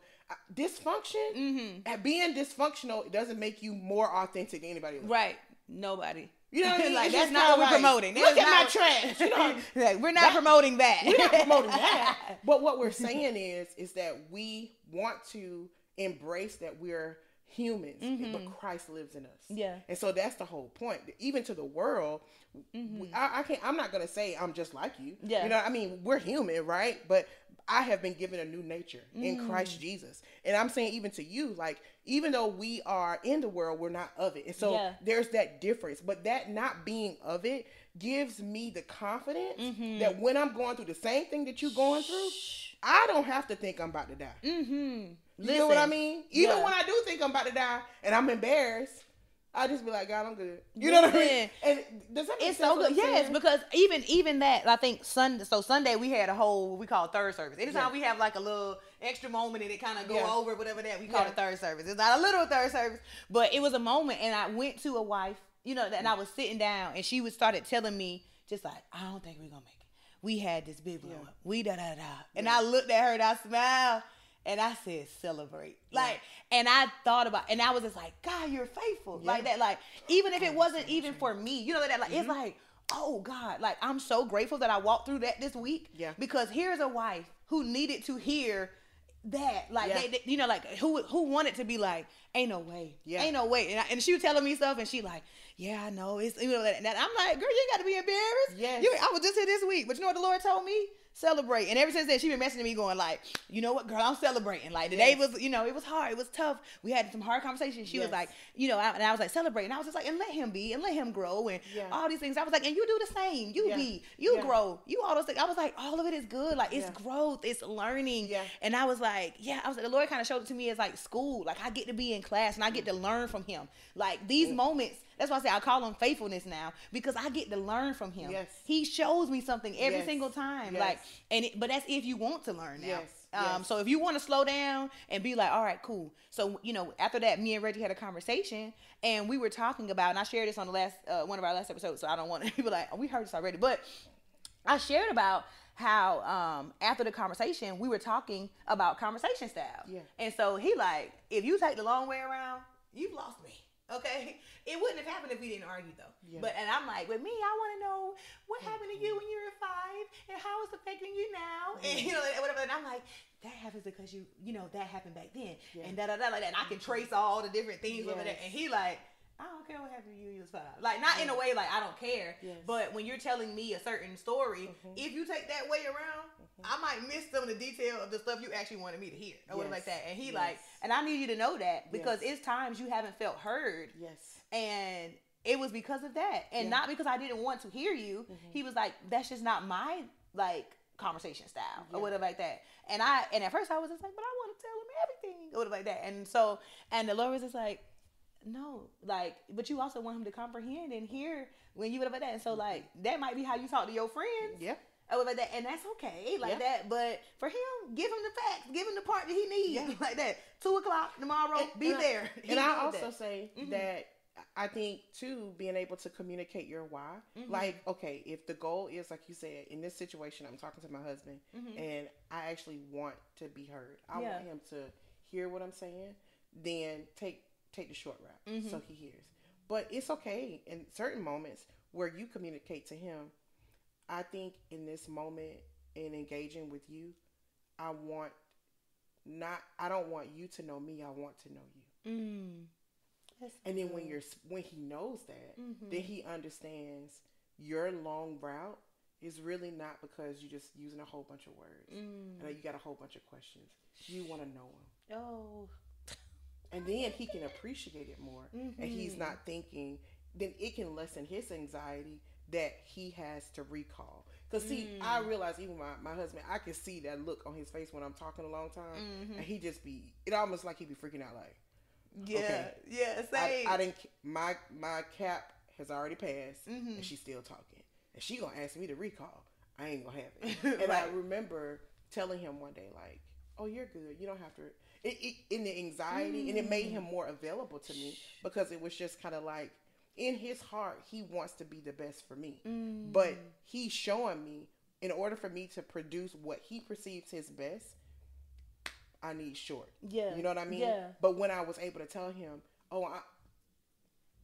dysfunction. Mm-hmm. And being dysfunctional it doesn't make you more authentic than anybody else. Right. Nobody. You know what I mean? (laughs) like It's that's not what we're promoting. Look at my not- trash. You know, (laughs) Like, we're not That- promoting that. we're not promoting that. (laughs) But what we're saying is, is that we want to embrace that we're humans, Mm-hmm. but Christ lives in us. Yeah. And so that's the whole point. Even to the world, we- I, I can't. I'm not gonna say I'm just like you. Mm-hmm. Yeah. You know, I mean, we're human, right? But I have been given a new nature in Christ Mm. Jesus, and I'm saying even to you, like even though we are in the world, we're not of it, and so Yeah. there's that difference. But that not being of it gives me the confidence Mm-hmm. that when I'm going through the same thing that you're going through, I don't have to think I'm about to die. Mm-hmm. You know what I mean? Even yeah. when I do think I'm about to die and I'm embarrassed, I just be like, God, I'm good. You know what I mean? And does that It's so good. Yes, saying? because even even that, I think Sunday. So Sunday we had a whole we call it third service. Anytime Yeah. we have like a little extra moment and it kind of go Yeah. over whatever that we call Yeah. it third service. It's not a little third service, but it was a moment, and I went to a wife, you know, and I was sitting down, and she was started telling me just like, I don't think we're gonna make it. We had this big blow up. We da da da, and I looked at her and I smiled. And I said, celebrate. Like, and I thought about, and I was just like, God, you're faithful. Like that, like, even if it wasn't even for me, you know, that, like, it's like, oh God, like, I'm so grateful that I walked through that this week. Yeah. Because here's a wife who needed to hear that. Like, Yeah. they, they- you know, like, who who wanted to be like, ain't no way. Yeah. Ain't no way. And, I, and she was telling me stuff, and she like, yeah, I know. It's, you know, that. And I'm like, girl, you ain't got to be embarrassed. Yes. You, I was just here this week, but you know what the Lord told me? Celebrate. And ever since then, she been messaging me going like, you know what, girl, I'm celebrating. Like today Yes. was, you know, it was hard. It was tough. We had some hard conversations. She was like, you know, I- and I was like, celebrate. And I was just like, and let him be, and let him grow, and Yeah. all these things. I was like, and you do the same. You Yeah. be, you Yeah. grow, you all those things. I was like, all of it is good. Like it's growth, it's learning. Yeah. And I was like, yeah, I was like, the Lord kind of showed it to me as like school. Like I get to be in class and I get to learn from him. Like these Mm. moments. That's why I say I call him faithfulness now because I get to learn from him. Yes. He shows me something every Yes. single time. Yes. Like, and it, but that's if you want to learn now. Yes. Um, Yes. so if you want to slow down and be like, all right, cool. So you know, after that, me and Reggie had a conversation, and we were talking about, and I shared this on the last uh, one of our last episodes. So I don't want to (laughs) be like, oh, we heard this already, but I shared about how um, after the conversation we were talking about conversation style. Yeah. And so he like, if you take the long way around, you've lost me. Okay. It wouldn't have happened if we didn't argue though. Yeah. But and I'm like, with me, I want to know what mm-hmm. happened to you when you were five and how it's affecting you now. And you know, and whatever. And I'm like, that happens because you, you know, that happened back then. Yeah. And da da da like that. And I can mm-hmm. trace all the different things over there. And he like, I don't care what happened to you, you was five. Like not in a way like I don't care. Yes. But when you're telling me a certain story, Mhm. if you take that way around, I might miss some of the detail of the stuff you actually wanted me to hear or whatever like that. And he Yes. like, and I need you to know that because Yes. it's times you haven't felt heard, yes. and it was because of that, and Yeah. not because I didn't want to hear you. Mhm. He was like, that's just not my like conversation style Yeah. or whatever like that. And I and at first I was just like, but I want to tell him everything or whatever like that. And so and the Lord was just like, no, like, but you also want him to comprehend and hear when you whatever that. And so like that might be how you talk to your friends Yeah. whatever like that, and that's okay, like Yeah. that. But for him, give him the facts, give him the part that he needs, Yeah. (laughs) like that. Two o'clock tomorrow, And- be and there. (laughs) He And I also that. say Mhm. that I think too being able to communicate your why. Mhm. Like, okay, if the goal is like you said in this situation, I'm talking to my husband, Mhm. and I actually want to be heard. I Yeah. want him to hear what I'm saying. Then take take the short route Mhm. so he hears. But it's okay in certain moments where you communicate to him. I think in this moment in engaging with you, I want not I don't want you to know me. I want to know you. Mm. And then when you're when he knows that, Mhm. then he understands your long route is really not because you're just using a whole bunch of words Mm. and you got a whole bunch of questions. You want to know him, Oh. And then he can appreciate it more, and he's Mhm. not thinking. Then it can lessen his anxiety that he has to recall. Cause see, I Mm. realize even my, my husband, I can see that look on his face when I'm talking a long time, Mhm. and he just be. It almost like he'd be freaking out like. Yeah. Okay. Yeah. I, Same. I didn't. My my cap has already passed, Mhm. and she's still talking, and she gonna ask me to recall. I ain't gonna have it. (laughs) And I remember telling him one day, like, "Oh, you're good. You don't have to." It, it in the anxiety, and it made him Mm. more available to me because it was just kind of like in his heart, he wants to be the best for me, Mm. but he's showing me in order for me to produce what he perceives his best. I need short. yeah. You know what I mean? Yeah. But when I was able to tell him, oh, I,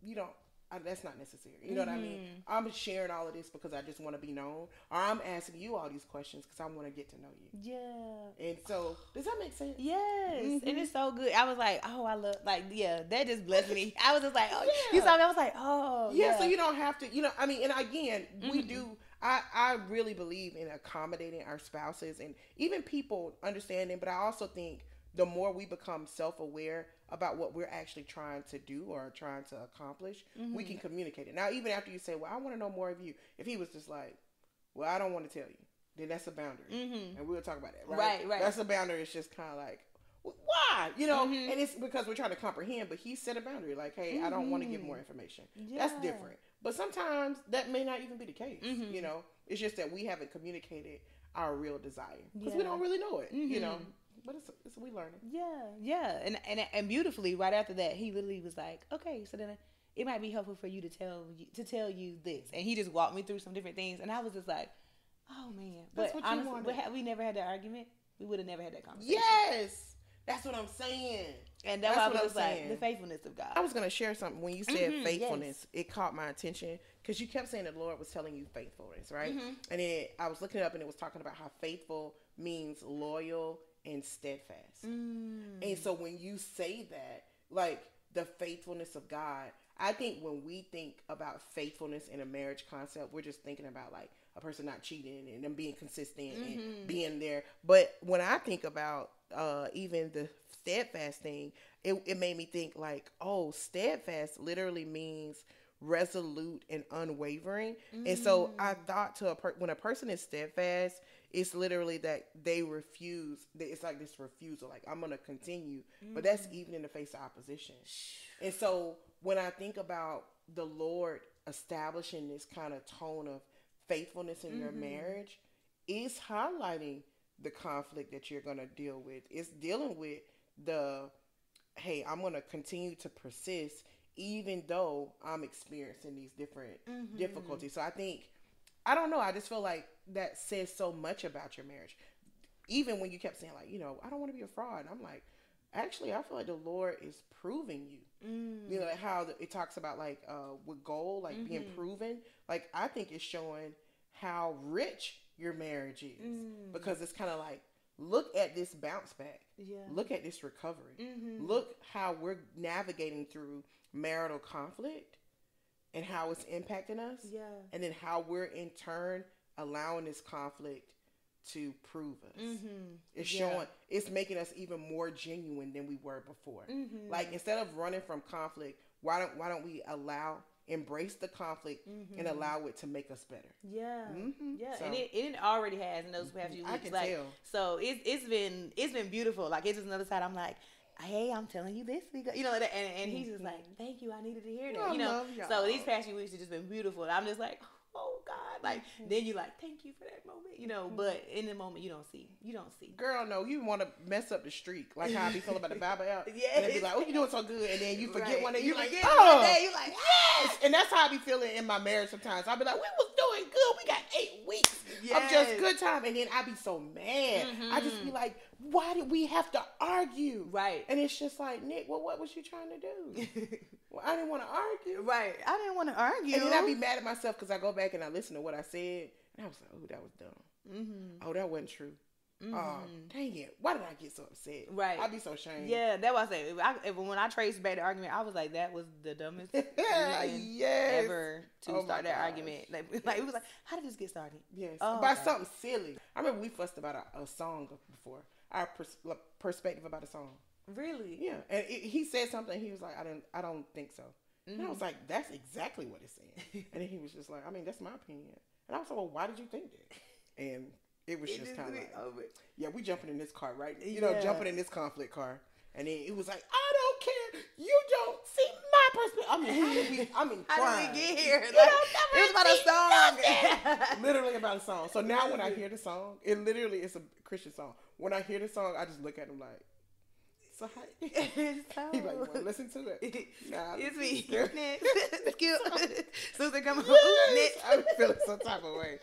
you don't, I, that's not necessary. You know mm-hmm. what I mean? Mm-hmm. I'm sharing all of this because I just want to be known, or I'm asking you all these questions because I want to get to know you. Yeah. And so, does that make sense? Yes. Mm-hmm. And it's so good. I was like, oh, I love, like, yeah, that just blessed me. I was just like, oh, yeah. you saw me. I was like, oh, yeah, yeah. So you don't have to, you know. I mean, and again, mm-hmm. we do. I, I really believe in accommodating our spouses and even people understanding, but I also think the more we become self aware about what we're actually trying to do or trying to accomplish, mm-hmm. we can communicate it. Now, even after you say, Well, I want to know more of you, if he was just like, Well, I don't want to tell you, then that's a boundary. Mm-hmm. And we'll talk about that, right? Right, right. That's a boundary. It's just kind of like, why? You know, mm-hmm. and it's because we're trying to comprehend, but he set a boundary like, hey, I don't want to give more mm-hmm. information. Yeah. That's different. But sometimes that may not even be the case. Mm-hmm. You know, it's just that we haven't communicated our real desire because yeah. we don't really know it. You know, but it's, it's we learning. Yeah, yeah, and and and beautifully right after that, he literally was like, okay, so then it might be helpful for you to tell you to tell you this, and he just walked me through some different things, and I was just like, oh man, but honestly, but had we never had that argument, we would have never had that conversation. Yes, that's what I'm saying. And that's, that's what I was like, saying. the faithfulness of God. I was gonna share something when you said mm-hmm, faithfulness. Yes. It caught my attention because you kept saying the Lord was telling you faithfulness, right? Mm-hmm. And it, I was looking it up, and it was talking about how faithful means loyal and steadfast. Mm. And so when you say that, like the faithfulness of God, I think when we think about faithfulness in a marriage concept, we're just thinking about like a person not cheating and them being consistent mm-hmm. and being there. But when I think about uh, even the steadfast thing, it, it made me think like, oh, steadfast literally means resolute and unwavering. Mm. And so I mm. thought to a per- when a person is steadfast, it's literally that they refuse. It's like this refusal, like I'm gonna continue, mm. but that's mm. even in the face of opposition. And so when I think about the Lord establishing this kind of tone of faithfulness in mm-hmm. your marriage, it's highlighting the conflict that you're gonna deal with. It's dealing with the hey, I'm gonna continue to persist even though I'm experiencing these different mm-hmm. difficulties. So I think I don't know. I just feel like that says so much about your marriage. Even when you kept saying like, you know, I don't want to be a fraud. I'm like, actually, I feel like the Lord is proving you. Mm. You know, like how it talks about like uh, with gold, like mm-hmm. being proven. Like I think it's showing how rich your marriage is mm. because it's kind of like look at this bounce back. Yeah. Look at this recovery. Mm-hmm. Look how we're navigating through marital conflict and how it's impacting us. Yeah. And then how we're in turn allowing this conflict to prove us. Mm-hmm. It's yeah. showing, it's making us even more genuine than we were before. Mm-hmm. Like instead of running from conflict, why don't why don't we allow embrace the conflict mm-hmm. and allow it to make us better. Yeah, mm-hmm. yeah, so, and it, it already has in those past few weeks. I can like, tell. So it's it's been it's been beautiful. Like it's just another side. I'm like, hey, I'm telling you this because you know, and, and he's just like, thank you, I needed to hear that, you know. So these past few weeks have just been beautiful. I'm just like, oh God, like mm-hmm. then you like, thank you for that moment, you know. Mm-hmm. But in the moment, you don't see, you don't see. Girl, no, you want to mess up the streak, like how I be feeling about the Bible app. yeah, (laughs) and be like, oh, you doing so good, and then you forget right. one day, you like, oh, day, you like, yes, and that's how I be feeling in my marriage sometimes. I'll be like, we was doing good, we got eight weeks yes. of just good time, and then I be so mad. Mm-hmm. I just be like, why did we have to argue? Right. And it's just like, Nick, well, what was you trying to do? (laughs) well, I didn't want to argue. Right. I didn't want to argue. And then I'd be mad at myself because I go back and I listen to what I said, and I was like, oh, that was dumb. Mm-hmm. Oh, that wasn't true. Mm-hmm. Oh, dang it. Why did I get so upset? Right. I'd be so ashamed. Yeah, that was it. I, when I traced back the argument, I was like, that was the dumbest (laughs) yes. ever to oh start that gosh. argument. Like, (laughs) like, it was like, how did this get started? Yes. Oh, About okay. something silly. I remember we fussed about a, a song before our pers- perspective about a song. Really? Yeah. And it, he said something. He was like, I don't, I don't think so. Mm-hmm. And I was mm-hmm. like, that's exactly what it's saying. (laughs) and then he was just like, I mean, that's my opinion. And I was like, well, why did you think that? And it was it just kind of like, yeah, we jumping in this car, right? You yeah. know, jumping in this conflict car. And then it was like, I don't care. You don't see my perspective. I mean, how did we? I mean, (laughs) how did we get here? Like, it was about a song. (laughs) literally about a song. So now when I hear the song, it literally is a Christian song. When I hear the song, I just look at him like, so how? so, he like, well, listen to it. Nah, it's me. Next. Cute. Susan, come on. Next. I'm feeling some type of way.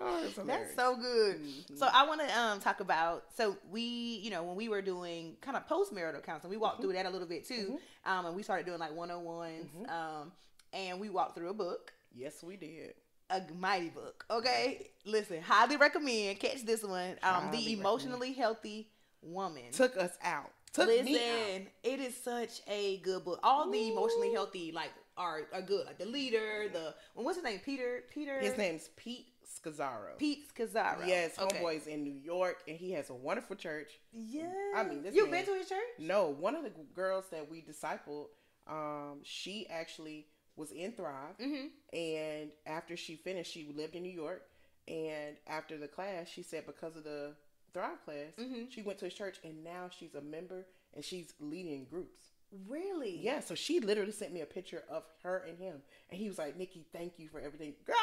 Oh, that's so good. Mm-hmm. So I want to um talk about. So we, you know, when we were doing kind of post marital counseling, we walked mm-hmm. through that a little bit too. Mm-hmm. Um, and we started doing like one on ones. Mm-hmm. Um, and we walked through a book. Yes, we did. A mighty book. Okay, listen, highly recommend. Catch this one. Um, Highly the emotionally healthy woman. Took us out. Took Listen, me out. it is such a good book. All the emotionally healthy like are are good. Like the leader, the what's his name? Peter. Peter. His name's Pete Scazzero. Pete Scazzero. Yes, Okay. homeboy's in New York, and he has a wonderful church. Yeah. I mean, this you've man- been to his church? No, one of the girls that we discipled, um, she actually was in Thrive, Mm-hmm. and after she finished, she lived in New York, and after the class, she said because of the Thrive class, Mhm. she went to his church, and now she's a member and she's leading groups. Really? Yeah, so she literally sent me a picture of her and him, and he was like, "Nikki, thank you for everything." Girl,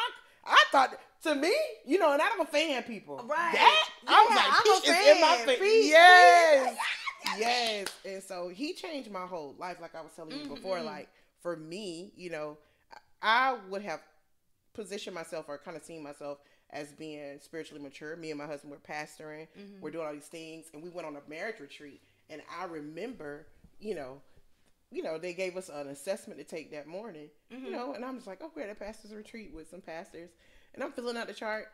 I, thought to me, you know, and I'm a fan, people. Right. That I was like, I'm a Pete is in my face. Yes, (laughs) yes. And so he changed my whole life, like I was telling you before. Mhm. Like for me, you know, I I would have positioned myself or kind of seen myself as being spiritually mature. Me and my husband were pastoring. Mhm. We're doing all these things, and we went on a marriage retreat. And I remember, you know, you know, they gave us an assessment to take that morning. Mhm. You know, and I'm just like, oh, we're at a pastor's retreat with some pastors, and I'm filling out the chart.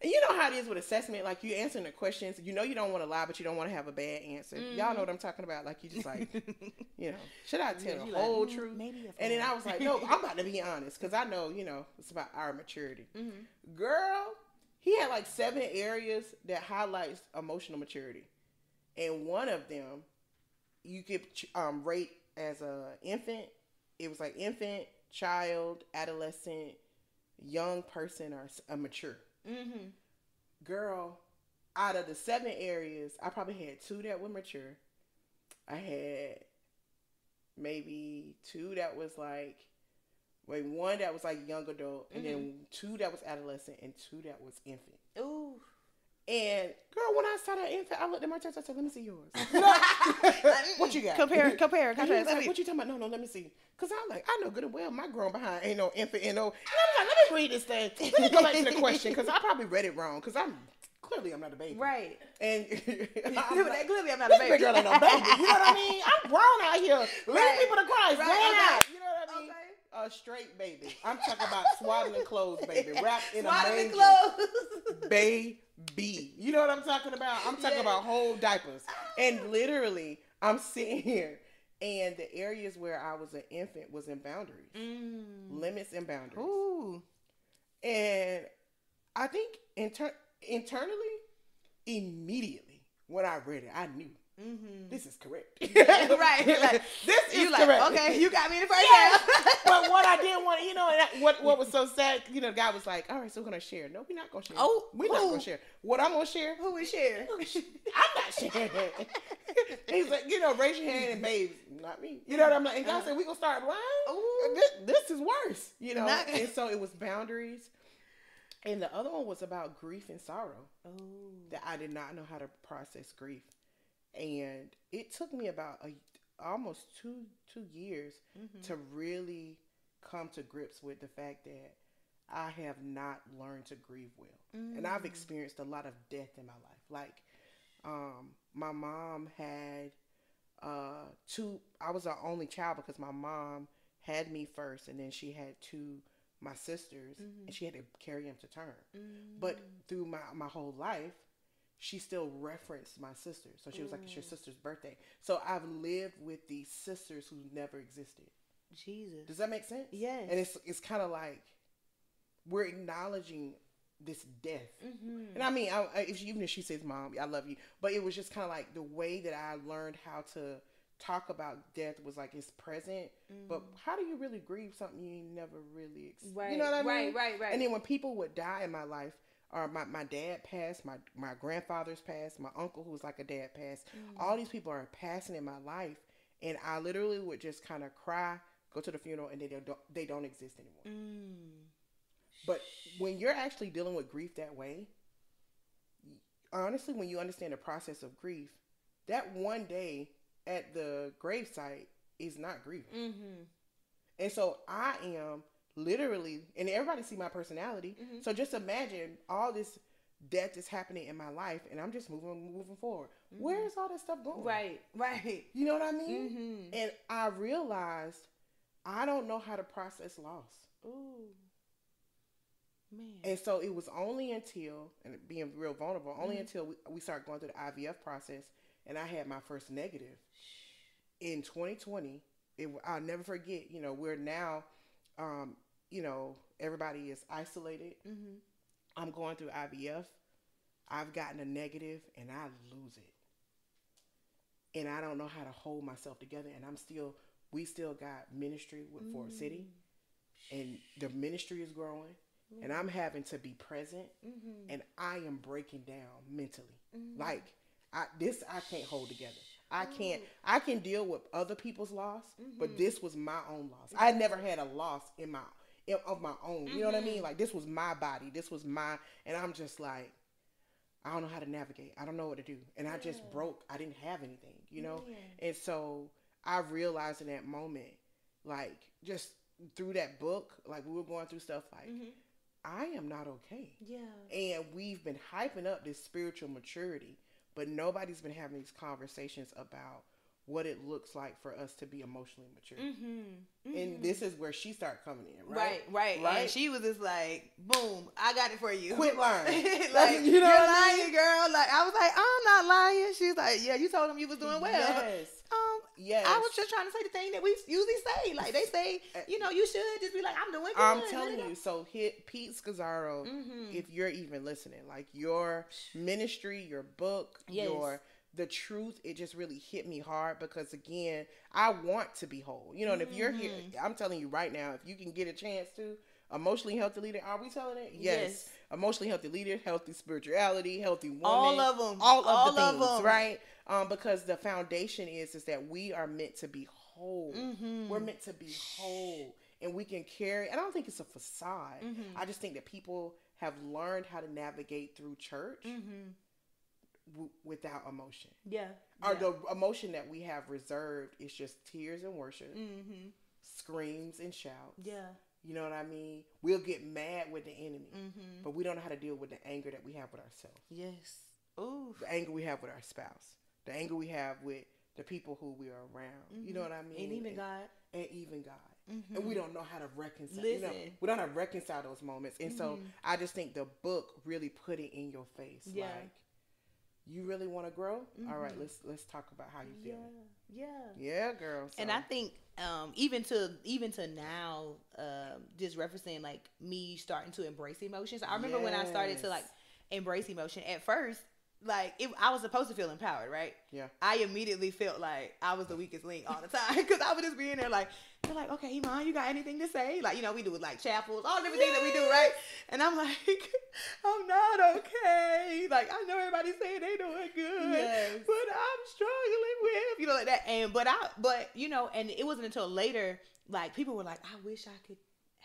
And you know how it is with assessment, like you answering the questions. You know you don't want to lie, but you don't want to have a bad answer. Y'all know what I'm talking about. Like you just like, (laughs) you know, should I tell Yeah, the you like, whole mm, truth? maybe And then. I was like, no, I'm about to be (laughs) honest because I know, you know, it's about our maturity. Mm-hmm. Girl, he had like seven areas that highlights emotional maturity, and one of them you could um, rate as a infant. It was like infant, child, adolescent, young person, or a mature Mm-hmm. girl. Out of the seven areas, I probably had two that were mature. I had maybe two that was like, wait, one that was like young adult, and then two that was adolescent, and two that was infant. Ooh. And girl, when I saw that infant, I looked at my test. I said, "Let me see yours." (laughs) What you got? Compare, (laughs) compare, And he contrast. like, what you talking about? No, no, let me see. Cause I'm like, I know good and well my grown behind ain't no infant and no. And I'm like, let me read this thing. Let me go back to the question because I probably read it wrong. Cause I'm clearly I'm not a baby. Right. And (laughs) I'm Clearly, like, clearly I'm not a baby. big girl ain't no baby. You know what I mean? I'm grown out here. Lead Right. people to Christ. Right, Grown okay. out. You know what I mean? Okay. A straight baby. I'm talking about swaddling clothes, baby. Wrapped in a Swaddling manger. clothes. Baby. You know what I'm talking about? I'm talking Yeah. about whole diapers. And literally, I'm sitting here, and the areas where I was an infant was in boundaries, Mm. limits and boundaries. Ooh. And I think inter- internally, immediately when I read it, I knew Mm-hmm. this is correct. (laughs) (laughs) right, right. this is like, correct. okay, you got me in the first Yes. (laughs) but what I didn't want, you know, and I- what what was so sad, you know, the guy was like, "All right, so we're gonna share." No, we're not gonna share. Oh, we're not gonna share. What I'm gonna share, Who we share? I'm not sharing. He's like, you know, raise your hand and babes, not me. You know what I'm like? And God said, we gonna start blind. Ooh. This, this is worse, you know. Not- and so it was boundaries, and the other one was about grief and sorrow Oh. that I did not know how to process grief, and it took me about a almost two two years Mhm. to really come to grips with the fact that I have not learned to grieve well. And I've Mm. experienced a lot of death in my life. Like, um, my mom had uh, two, I was the only child because my mom had me first, and then she had two, my sisters, Mhm. and she had to carry them to term. Mm. But through my, my whole life, she still referenced my sister. So she was like, it's your Mm. sister's birthday. So I've lived with these sisters who never existed. Jesus. Does that make sense? Yes. And it's it's kind of like we're acknowledging this death. Mm-hmm. And I mean, I, I- if she, even if she says, "Mom, I love you," but it was just kind of like the way that I learned how to talk about death was like it's present. But how do you really grieve something you never really, ex- right. you know what I mean? Right, right, right. And then when people would die in my life, or my, my dad passed, my my grandfather's passed, my uncle who was like a dad passed. Mm. All these people are passing in my life, and I literally would just kind of cry, go to the funeral, and they don't they don't exist anymore. Mm. But when you're actually dealing with grief that way, honestly, when you understand the process of grief, that one day at the gravesite is not grieving. Mm-hmm. And so I am literally, and everybody see my personality. Mhm. So just imagine all this death is happening in my life, and I'm just moving, moving forward. Where is all this stuff going? Right, right. (laughs) You know what I mean? Mm-hmm. And I realized I don't know how to process loss. Ooh. Man. And so it was only until, and being real vulnerable, only Mhm. until we, we started going through the IVF process and I had my first negative in 2020. It, I'll never forget, you know, we're now, um, you know, everybody is isolated. mm-hmm. I'm going through IVF. I've gotten a negative and I lose it. And I don't know how to hold myself together. And I'm still, we still got ministry with Fort City. And the ministry is growing. And I'm having to be present. Mm-hmm. And I am breaking down mentally. Like, I, this I can't hold together. I can't. I can deal with other people's loss, but this was my own loss. I never had a loss in my of my own. You know what I mean? Like this was my body. This was my, and I'm just like, I don't know how to navigate. I don't know what to do, and I just broke. I didn't have anything. You know, Yeah. and so I realized in that moment, like just through that book, like we were going through stuff like. Mhm. I am not okay. Yeah. And we've been hyping up this spiritual maturity, but nobody's been having these conversations about what it looks like for us to be emotionally mature. Mm-hmm. And this is where she started coming in, Right, right? right, Right? And she was just like, "Boom, I got it for you." Quit (laughs) lying. like (laughs) you know are what I lying, girl. Like I was like, I'm not lying. She's like, Yeah, you told him you was doing well. Yes. (laughs) Um, Yes. I was just trying to say the thing that we usually say. Like they say, you know, you should just be like, I'm doing good. I'm telling you. So hit Pete Scazzero, Mm-hmm. if you're even listening, like your ministry, your book, Yes. your the truth, it just really hit me hard because again, I want to be whole. You know, and if you're here, Mm-hmm. I'm telling you right now, if you can get a chance to emotionally healthy leader, are we telling it? Yes. Yes. Emotionally healthy leader, healthy spirituality, healthy woman. All of 'em. All of them. All the of things, 'em. right? Um, because the foundation is is that we are meant to be whole. Mm-hmm. We're meant to be whole, and we can carry. I don't think it's a facade. Mm-hmm. I just think that people have learned how to navigate through church Mm-hmm. W- without emotion. Yeah. Or the emotion that we have reserved is just tears and worship, Mm-hmm. screams and shouts. Yeah. You know what I mean? We'll get mad with the enemy, Mm-hmm. but we don't know how to deal with the anger that we have with ourselves, Yes. Ooh. the anger we have with our spouse, the anger we have with the people who we are around. You know what I mean? Mm-hmm. And even God. and even God. Mhm. And we don't know how to reconcile. You know, Listen. we don't know how to reconcile those moments. And so Mhm. I just think the book really put it in your face. Yeah. Like, you really want to grow? All right, Mhm. let's let's talk about how you feel. Yeah. Yeah, girl. And I think um, even to even to now, um, just referencing like me starting to embrace emotions. I remember when I started to like embrace emotion at first. Like it, I was supposed to feel empowered, right? Yeah. I immediately felt like I was the weakest link all the time (laughs) because I would just be in there like, they're like, okay, Iman, you got anything to say? Like, you know, we do like chapels, all different things that we do, right? And I'm like, (laughs) I'm not okay. Like, I know everybody's saying they doing good, Yes. but I'm struggling with, you know, like that. And but I, but you know, and it wasn't until later, like people were like, I wish I could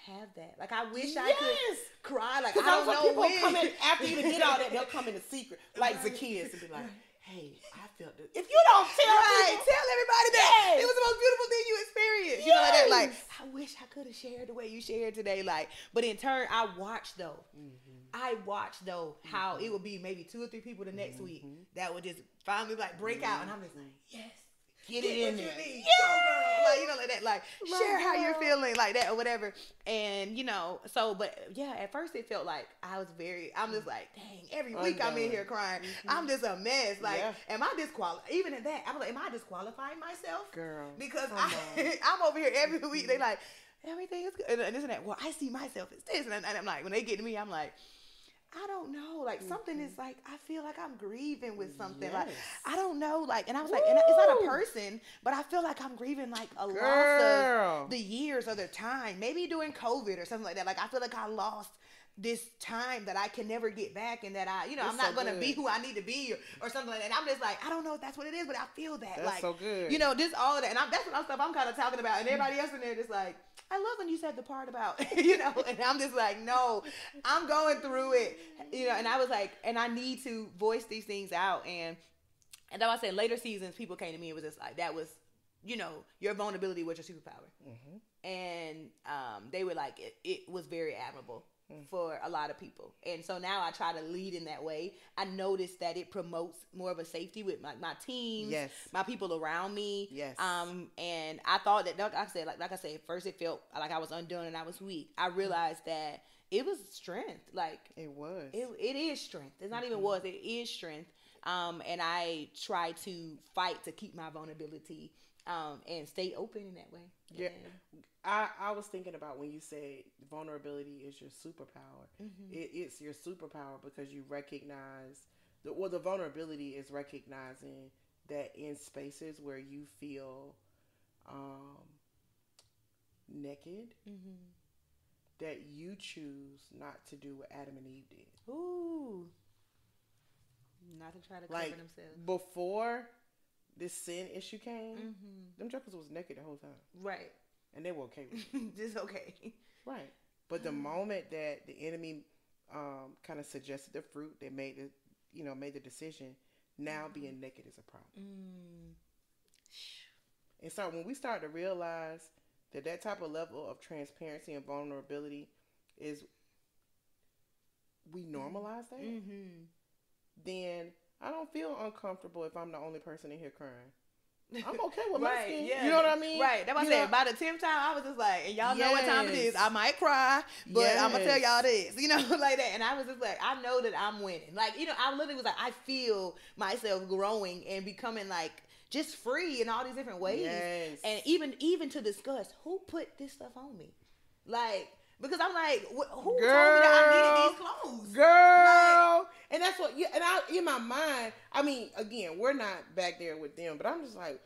have that. Like, I wish I could Yes. cry. Like, I don't know people when. come in after you get all that, they'll come in a secret, like. (laughs) Zacchaeus, and be like. "Hey, I felt this." If you don't tell Right, people, tell everybody that Yes. it was the most beautiful thing you experienced. You know, like that. Like, I wish I could have shared the way you shared today. Like, but in turn, I watched though. Mm-hmm. I watched though how it mm-hmm. would be maybe two or three people the next mm-hmm. week that would just finally like break out, and I'm just like, mm-hmm. yes. Get Get it in you there. need. Go. Like you know, like that, like My share how you're feeling, like that or whatever. And you know, so but yeah, at first it felt like I was very. I'm just like, dang, every week I'm in here crying. Mm-hmm. I'm just a mess. Like, Yeah. am I disqualified? Even at that, I was like, am I disqualifying myself? Girl, Because I, (laughs) I'm over here every week. They mm-hmm. like everything is good and- and this and that. Well, I see myself as this, and, and I'm like, when they get to me, I'm like. I don't know. Like something is mm-hmm. like I feel like I'm grieving with something. Like I don't know. Like and I was like, and it's not a person, but I feel like I'm grieving like a loss of the years or the time. Maybe during COVID or something like that. Like I feel like I lost this time that I can never get back, and that I, you know, I'm not so gonna be who I need to be or, or something like that. And I'm just like, I don't know if that's what it is, but I feel that. That's like, so good. You know, just all of that, and I'm, that's what I'm stuff I'm kind of talking about, and everybody else in there just like. I love when you said the part about, (laughs) you know, and I'm just like, no, I'm going through it, you know, and I was like, and I need to voice these things out. And, and though I said later seasons, people came to me and was just like, that was, you know, your vulnerability was your superpower. Mhm. and um, they were like it, it was very admirable for a lot of people and so now i try to lead in that way i noticed that it promotes more of a safety with my, my team Yes. my people around me Yes. um and i thought that like i said like, like i said first it felt like i was undone and i was weak i realized that it was strength like It was. it, it is strength. It's not even Mm-hmm. was. It is strength. Um, and I try to fight to keep my vulnerability um, and stay open in that way. Yeah. And- I, I was thinking about when you say vulnerability is your superpower. Mm-hmm. It, it's your superpower because you recognize the well the vulnerability is recognizing that in spaces where you feel um, naked, Mm-hmm. that you choose not to do what Adam and Eve did. Ooh. Not to try to cover Like themselves. before this sin issue came, Mm-hmm. them jokers was naked the whole time, Right. and they were okay with it. (laughs) Just okay. Right. But the moment that the enemy um, kind of suggested the fruit, they made the, you know, made the decision. Now being naked is a problem. Mm. And so when we start to realize that that type of level of transparency and vulnerability is, we normalize that, Mm-hmm. then I don't feel uncomfortable if I'm the only person in here crying. I'm (laughs) okay with my right. skin. Yeah. You know what I mean? Right. That's what I said. By the tenth time, I was just like, and y'all know what time it is. I might cry, but I'm gonna tell y'all this, you know, (laughs) like that. And I was just like, I know that I'm winning. Like, you know, I literally was like, I feel myself growing and becoming like just free in all these different ways. Yes. And even even to discuss who put this stuff on me, like because I'm like, wh- who told me that I needed these clothes? girl. and that's what, yeah. And I, in my mind, I mean, again, we're not back there with them, but I'm just like,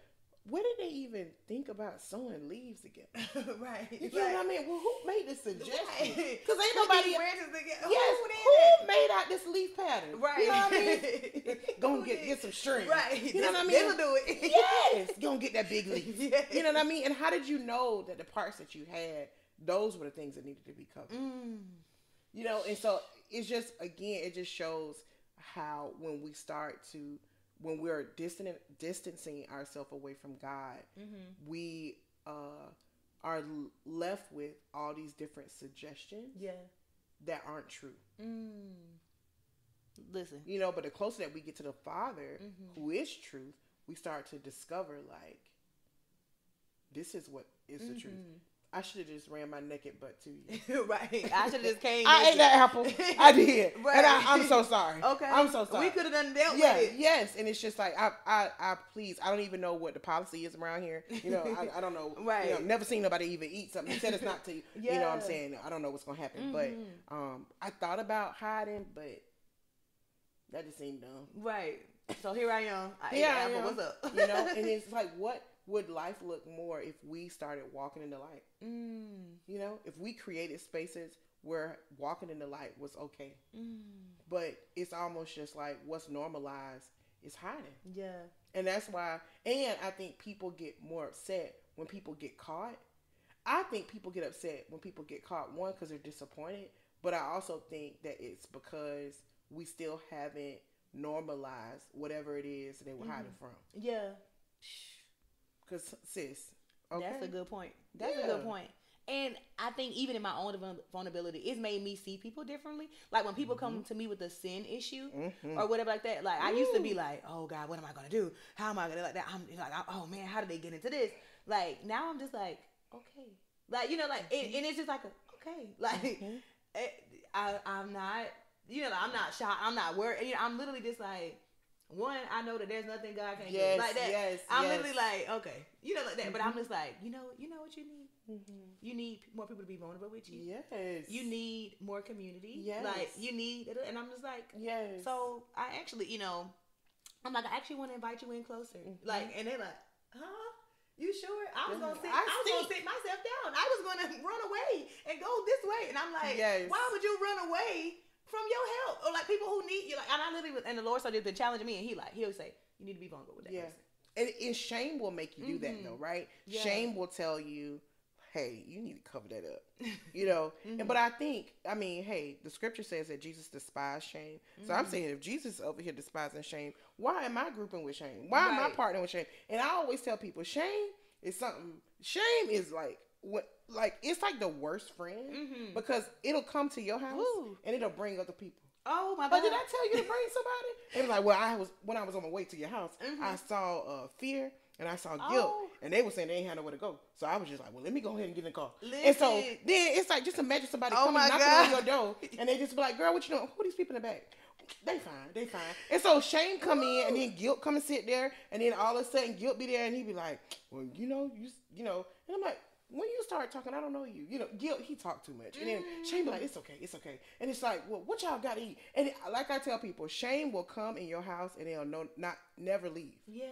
what did they even think about sewing leaves together? right. You know what I mean? Well, who made this suggestion? Because ain't nobody. branches together. Yes, Who who made out this leaf pattern? Right. You know what I mean? Go Who get get some string. Right. You know what I mean? They'll do it. yes. Go and get that big (laughs) leaf. Yes. You know what I mean? And how did you know that the parts that you had, those were the things that needed to be covered? Mm. You know, and so it's just again, it just shows how when we start to when we're distant distancing ourselves away from God, Mm-hmm. we uh, are left with all these different suggestions Yeah. that aren't true. Mm. Listen. You know, but the closer that we get to the Father, Mhm. who is truth, we start to discover like this is what is the truth. I should have just ran my naked butt to you. (laughs) right. I should have just came. I ate that apple. (laughs) I did, Right. and I, I'm so sorry. Okay. I'm so sorry. We could have done dealt yeah, with it. yes, and it's just like I, I, I please, I don't even know what the policy is around here. You know, I, I don't know. Right. (laughs) You know, never seen nobody even eat something. He said it's not to. You You know, what I'm saying I don't know what's gonna happen, Mhm. but um, I thought about hiding, but that just seemed dumb. Right. So here I am. I Here ate I apple. am. What's up? You know, and it's like, what would life look more if we started walking in the light? mm. You know, if we created spaces where walking in the light was okay, Mm. but it's almost just like what's normalized is hiding. Yeah. And that's why, and I think people get more upset when people get caught. I think people get upset when people get caught, one, because they're disappointed, but I also think that it's because we still haven't normalized whatever it is they were hiding from. Yeah. Because, sis, okay. That's a good point. That's a good point. And I think even in my own vulnerability, it's made me see people differently. Like when people come to me with a sin issue Mhm. or whatever like that. Like I used to be like, "Oh God, what am I gonna do? How am I gonna like that?" I'm like, "Oh man, how did they get into this?" Like now I'm just like, okay, like you know, like and, and it's just like, a, okay, (laughs) like Mhm. eh, I I'm not, you know, I'm not shocked. I'm not worried. You know, I'm literally just like. One, I know that there's nothing God can't Yes, do like that. yes, I'm yes. literally like, okay, you know, like that. But I'm just like, you know, you know what you need. Mhm. You need more people to be vulnerable with you. Yes. You need more community. Yes. Like you need, and I'm just like, Yes. so I actually, you know, I'm like, I actually want to invite you in closer. Mhm. Like, and they're like, huh? You sure? I was gonna sit. I I, was gonna sit myself down. I was gonna (laughs) run away and go this way. And I'm like, Yes. why would you run away from your help or like people who need you? Like, and I literally, was- and the Lord started been challenging me, and he like, he'll say, you need to be vulnerable with that Yeah. person. And, and shame will make you do that Mhm. though, right? Yeah. Shame will tell you, hey, you need to cover that up. (laughs) You know? Mhm. And but I think, I mean, hey, the scripture says that Jesus despised shame. So I'm Mhm. saying if Jesus is over here despising shame, why am I grouping with shame? Why am I partnering with shame? And I always tell people, shame is something shame is like what like it's like the worst friend Mhm. because it'll come to your house Ooh. and it'll bring other people. Oh my But god. did I tell you to bring somebody? They was like, well, I was when I was on my way to your house, Mhm. I saw uh, fear and I saw guilt, Oh. and they were saying they ain't had nowhere to go. So I was just like, well, let me go ahead and get in the car. And so then it's like just imagine somebody Oh coming knocking God. on your door, and they just be like, girl, what you doing? Who these people in the back? They fine, they fine. And so shame come in, and then guilt come and sit there, and then all of a sudden guilt be there, and he be like, well, you know, you you know, and I'm like. When you start talking, I don't know you. You know, guilt. He talked too much, and then shame be like, "It's okay, it's okay." And it's like, "Well, what y'all got to eat?" And like I tell people, shame will come in your house, and it'll no, not never leave yeah.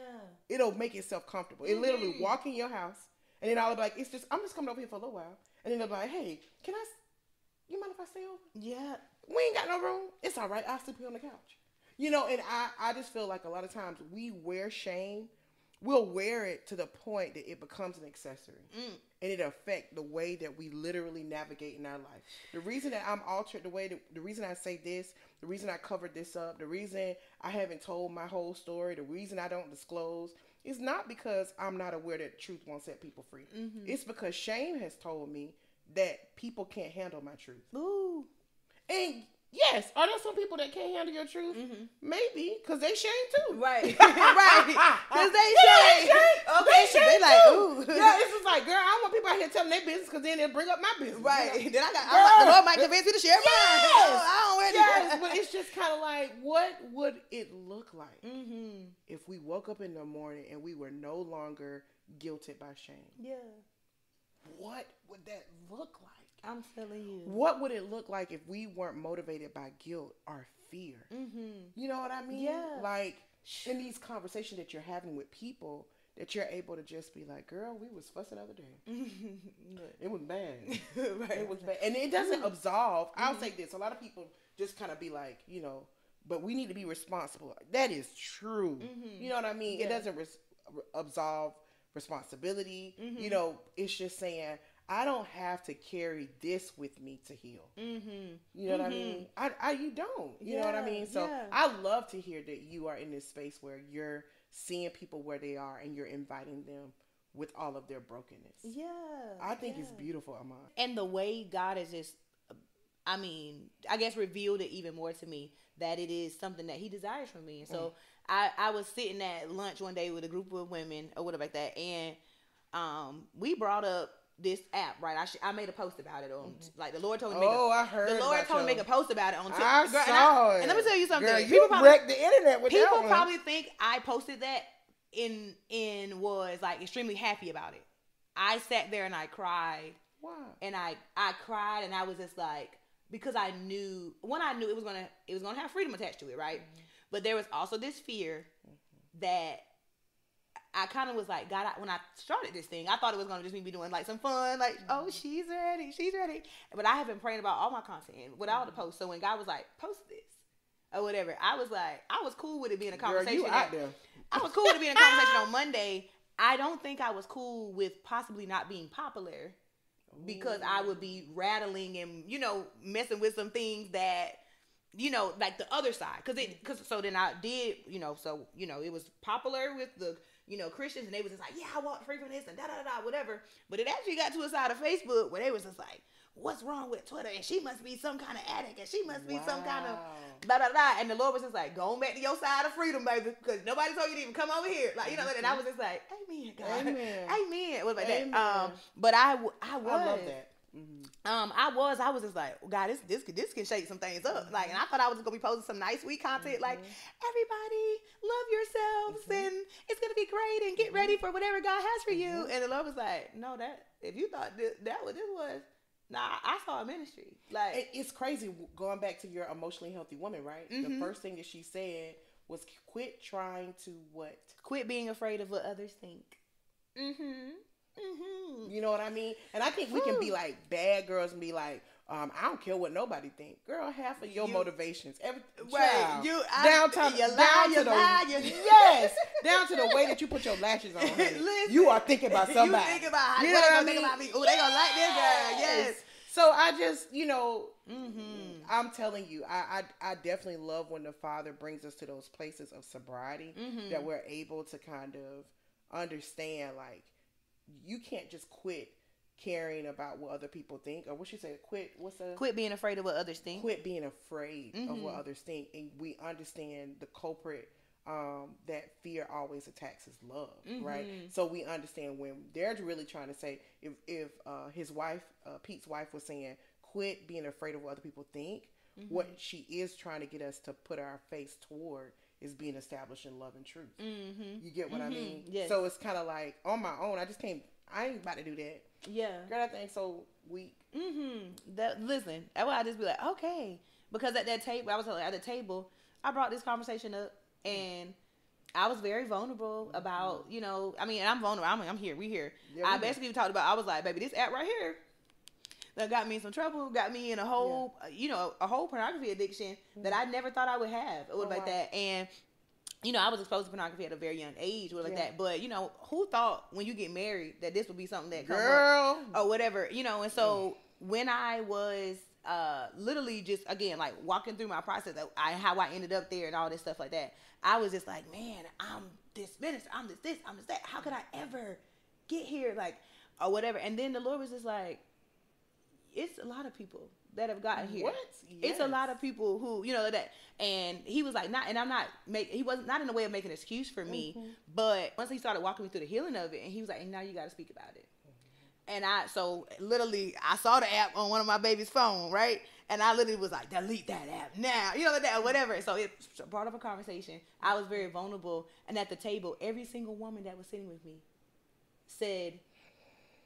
it'll make itself comfortable. It literally mm-hmm. walk in your house, and then I'll be like, "It's just I'm just coming over here for a little while," and then they'll be like, "Hey, can I? You mind if I stay over? Yeah. We ain't got no room. It's all right. I'll sleep here on the couch." You know, and I I just feel like a lot of times we wear shame. We'll wear it to the point that it becomes an accessory, mm. and it affect the way that we literally navigate in our life. The reason that I'm altered the way that the reason I say this, the reason I covered this up, the reason I haven't told my whole story, the reason I don't disclose is not because I'm not aware that truth won't set people free. Mm-hmm. It's because shame has told me that people can't handle my truth. Ooh. And yes, are there some people that can't handle your truth? Maybe, because they shame too. Right. (laughs) right. Because they Yeah, say. they shame. Okay. They They, shame like, ooh. Yeah, it's just like, girl, I don't want people out here telling their business because then they'll bring up my business. Right. You know? Then I got. Girl. Like, the Lord might convince me to share mine. Yes. Oh, I don't wear Yes, but it's just kind of like, what would it look like Mm-hmm. if we woke up in the morning and we were no longer guilted by shame? Yeah. What would that look like? I'm telling you. What would it look like if we weren't motivated by guilt or fear? Mm-hmm. You know what I mean? Yeah. Like in these conversations that you're having with people, that you're able to just be like, "Girl, we was fussing the other day. (laughs) It was bad. (laughs) It was bad." And it doesn't absolve. I'll say this: a lot of people just kind of be like, you know, but we need to be responsible. That is true. You know what I mean? It doesn't res- absolve responsibility. Mm-hmm. You know, it's just saying. I don't have to carry this with me to heal. Mm-hmm. You know what I mean? I, I you don't. You know what I mean? So yeah. I love to hear that you are in this space where you're seeing people where they are and you're inviting them with all of their brokenness. Yeah. I think it's beautiful, Iman. and the way God has just, I mean, I guess revealed it even more to me that it is something that He desires from me. And so I, I was sitting at lunch one day with a group of women or whatever like that, and um, we brought up this app, right? I sh- I made a post about it on like the Lord told me. to make Oh, I heard. the Lord told me to make a post about it on TikTok. I Girl, and saw it. And let me tell you something. Girl, people you probably, wrecked the internet with people that one. probably think I posted that in in was like extremely happy about it. I sat there and I cried Why? and I I cried and I was just like because I knew when I knew it was gonna it was gonna have freedom attached to it, right? Mm-hmm. But there was also this fear that I kind of was like, God, I, when I started this thing, I thought it was gonna just be me doing like some fun, like, oh, mm-hmm. she's ready, she's ready. But I have been praying about all my content with all the mm-hmm. posts. So when God was like, post this or whatever, I was like, I was cool with it being a conversation. Girl, you out there? I was cool with it being a conversation on (laughs) Monday. I don't think I was cool with possibly not being popular because I would be rattling and you know messing with some things that you know like the other side because it because so then I did you know so you know it was popular with the you know Christians and they was just like yeah I walk free from this and da da da da whatever but it actually got to a side of Facebook where they was just like what's wrong with Twitter and she must be some kind of addict and she must be some kind of Wow. da da da. And the Lord was just like, going back to your side of freedom, baby, because nobody told you to even come over here. Like you know, and I was just like, Amen, God, Amen. (laughs) Amen. What about Amen. that? Um, but I, was, I love that. Mhm. um, I was, I was just like, God, this, this, this can shake some things up. Like, and I thought I was gonna be posting some nice, sweet content, like, everybody love yourselves, and it's gonna be great, and get ready for whatever God has for you. And the Lord was like, No, that if you thought that, that what this was, nah, I saw a ministry. Like, It- It's crazy going back to your emotionally healthy woman, right? The first thing that she said was quit trying to what? quit being afraid of what others think. Mm-hmm. Mm-hmm. You know what I mean? And I think we can be like bad girls and be like, um, I don't care what nobody think. Girl, half of your You- motivations, every Right, child, you- I- down to you down lie, to you the lie, you- (laughs) yes, down to the way that you put your lashes on. (laughs) Listen, you are thinking about (laughs) somebody. You think about You know what I gonna think mean? about me. Oh, they gonna like this girl. Yes. So I just, you know, Mm-hmm. I'm telling you, I, I I definitely love when the Father brings us to those places of sobriety Mhm. that we're able to kind of understand like you can't just quit caring about what other people think, or what she say, quit. What's the Quit being afraid of what others think. quit being afraid of what Mhm. others think, and we understand the culprit um, that fear always attacks is love, right? Mhm. So we understand when they're really trying to say if if uh, his wife, uh, Pete's wife, was saying quit being afraid of what other people think, what she is trying to get us to put our face toward is being established in love and truth. Mm-hmm. You get what I Mhm. mean? Yes. So it's kind of like on my own. I just can't. I ain't about to do that. Yeah. Girl, that thing's so weak. Mm-hmm. That listen, that's why I just be like, okay, because at that table, I was at the table, I brought this conversation up, and I was very vulnerable about, you know, I mean, I'm vulnerable. I'm, I'm here, we here. Yeah, I basically talked about, I was like, baby, this app right here, that got me in some trouble, got me in a whole, uh, you know, a whole pornography addiction that I never thought I would have, or Oh, like wow. that, and. You know, I was exposed to pornography at a very young age, or like Yeah. that. But you know, who thought when you get married that this would be something that come up? Girl, or whatever, you know. And so when I was uh literally just again like walking through my process, I how I ended up there and all this stuff like that, I was just like, man, I'm this minister, I'm this this, I'm this that. How could I ever get here, like or whatever? And then the Lord was just like, it's a lot of people that have gotten here. What? It's a lot of people who you know that, and he was like, not, and I'm not make. He wasn't not in a way of making an excuse for me, Mm-hmm. but once he started walking me through the healing of it, and he was like, and now you got to speak about it. And I so literally I saw the app on one of my baby's phone, right? And I literally was like, delete that app now, you know like that whatever. So it brought up a conversation. I was very vulnerable, and at the table, every single woman that was sitting with me said,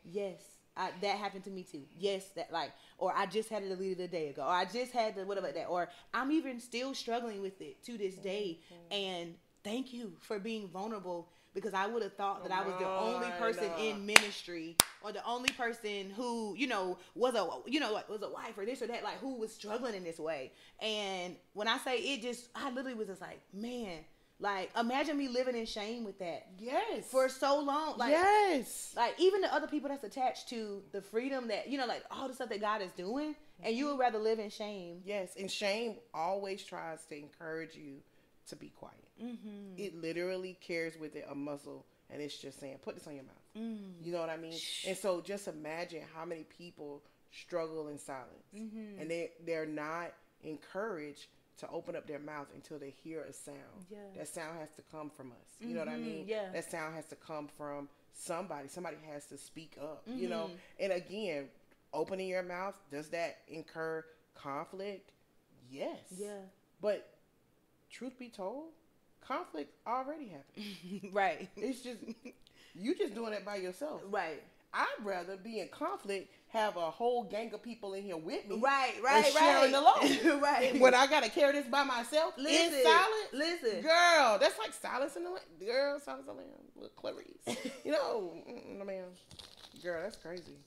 "Yes, I, that happened to me too. Yes, that like, or I just had it deleted a day ago, or I just had the whatever that, or I'm even still struggling with it to this day. Mm-hmm. And thank you for being vulnerable because I would have thought that I was the oh, only person in ministry or the only person who you know was a you know was a wife or this or that like who was struggling in this way. And when I say it, just I literally was just like, man. Like imagine me living in shame with that Yes. for so long. Like yes. like even the other people that's attached to the freedom that you know like all the stuff that god is doing and you would rather live in shame Yes. And shame always tries to encourage you to be quiet. mm-hmm. It literally carries with it a muscle, and it's just saying, "Put this on your mouth." Mm. You know what I mean? And so, just imagine how many people struggle in silence, Mm-hmm. and they they're not encouraged to open up their mouth until they hear a sound. Yeah. That sound has to come from us. You know what I Mhm, mean? yeah. That sound has to come from somebody. Somebody has to speak up. You know. Mhm. And again, opening your mouth does that incur conflict? Yes. yeah But truth be told, conflict already happened. (laughs) right It's just you just doing it by yourself. right I'd rather be in conflict, have a whole gang of people in here with me, right right and right sharing the load. right (laughs) When I gotta carry this by myself listen in silence, listen girl, that's like silence in the. Girl, silence in the lamb with Clarice. (laughs) you know, mm, man, girl, that's crazy.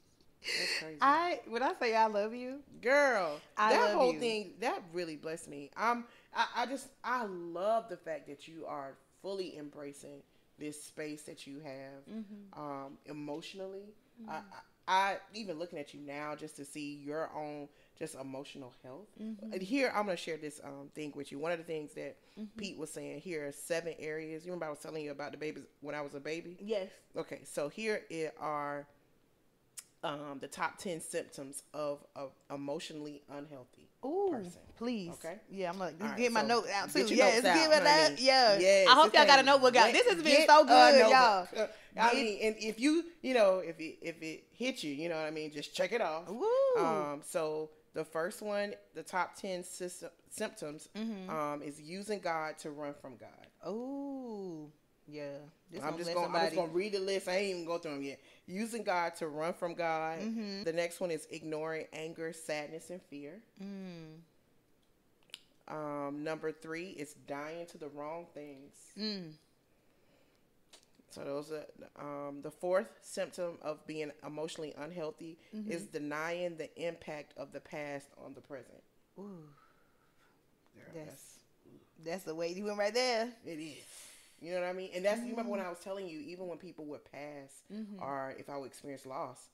That's crazy. i when i say i love you Girl, I that whole you. thing that really blessed me. Um, I, I just I love the fact that you are fully embracing this space that you have Mm-hmm. um, emotionally. I, I, I even looking at you now just to see your own just emotional health. Mm-hmm. And here I'm gonna share this um, thing with you. One of the things that Pete was saying here are seven areas. You remember I was telling you about the babies when I was a baby. yes Okay, so here it are um, the top ten symptoms of of emotionally unhealthy Ooh, person. please. Okay. Yeah, I'm All right, get my so note out too. Yes, out, get honey. note. Yeah. Yes, I hope y'all got a notebook out. This has been get so good, y'all. Uh, (laughs) I mean, and if you, you know, if it if it hits you, you know what I mean, just check it off. Woo. Um, so the first one, the top ten sys- symptoms, Mm-hmm. um, is using God to run from God. Ooh. Yeah. I'm gonna just going. I'm just to read the list. I ain't even go through them yet. Using God to run from God. Mhm. The next one is ignoring anger, sadness, and fear. Mm. Um, number three is dying to the wrong things. Mm. So those are um, the fourth symptom of being emotionally unhealthy Mm-hmm. is denying the impact of the past on the present. Ooh. Girl, Yes. that's- That's the way you went right there. It is. You know what I mean? And that's you remember when Mm-hmm. I was telling you, even when people would pass Mhm. or if I would experience loss,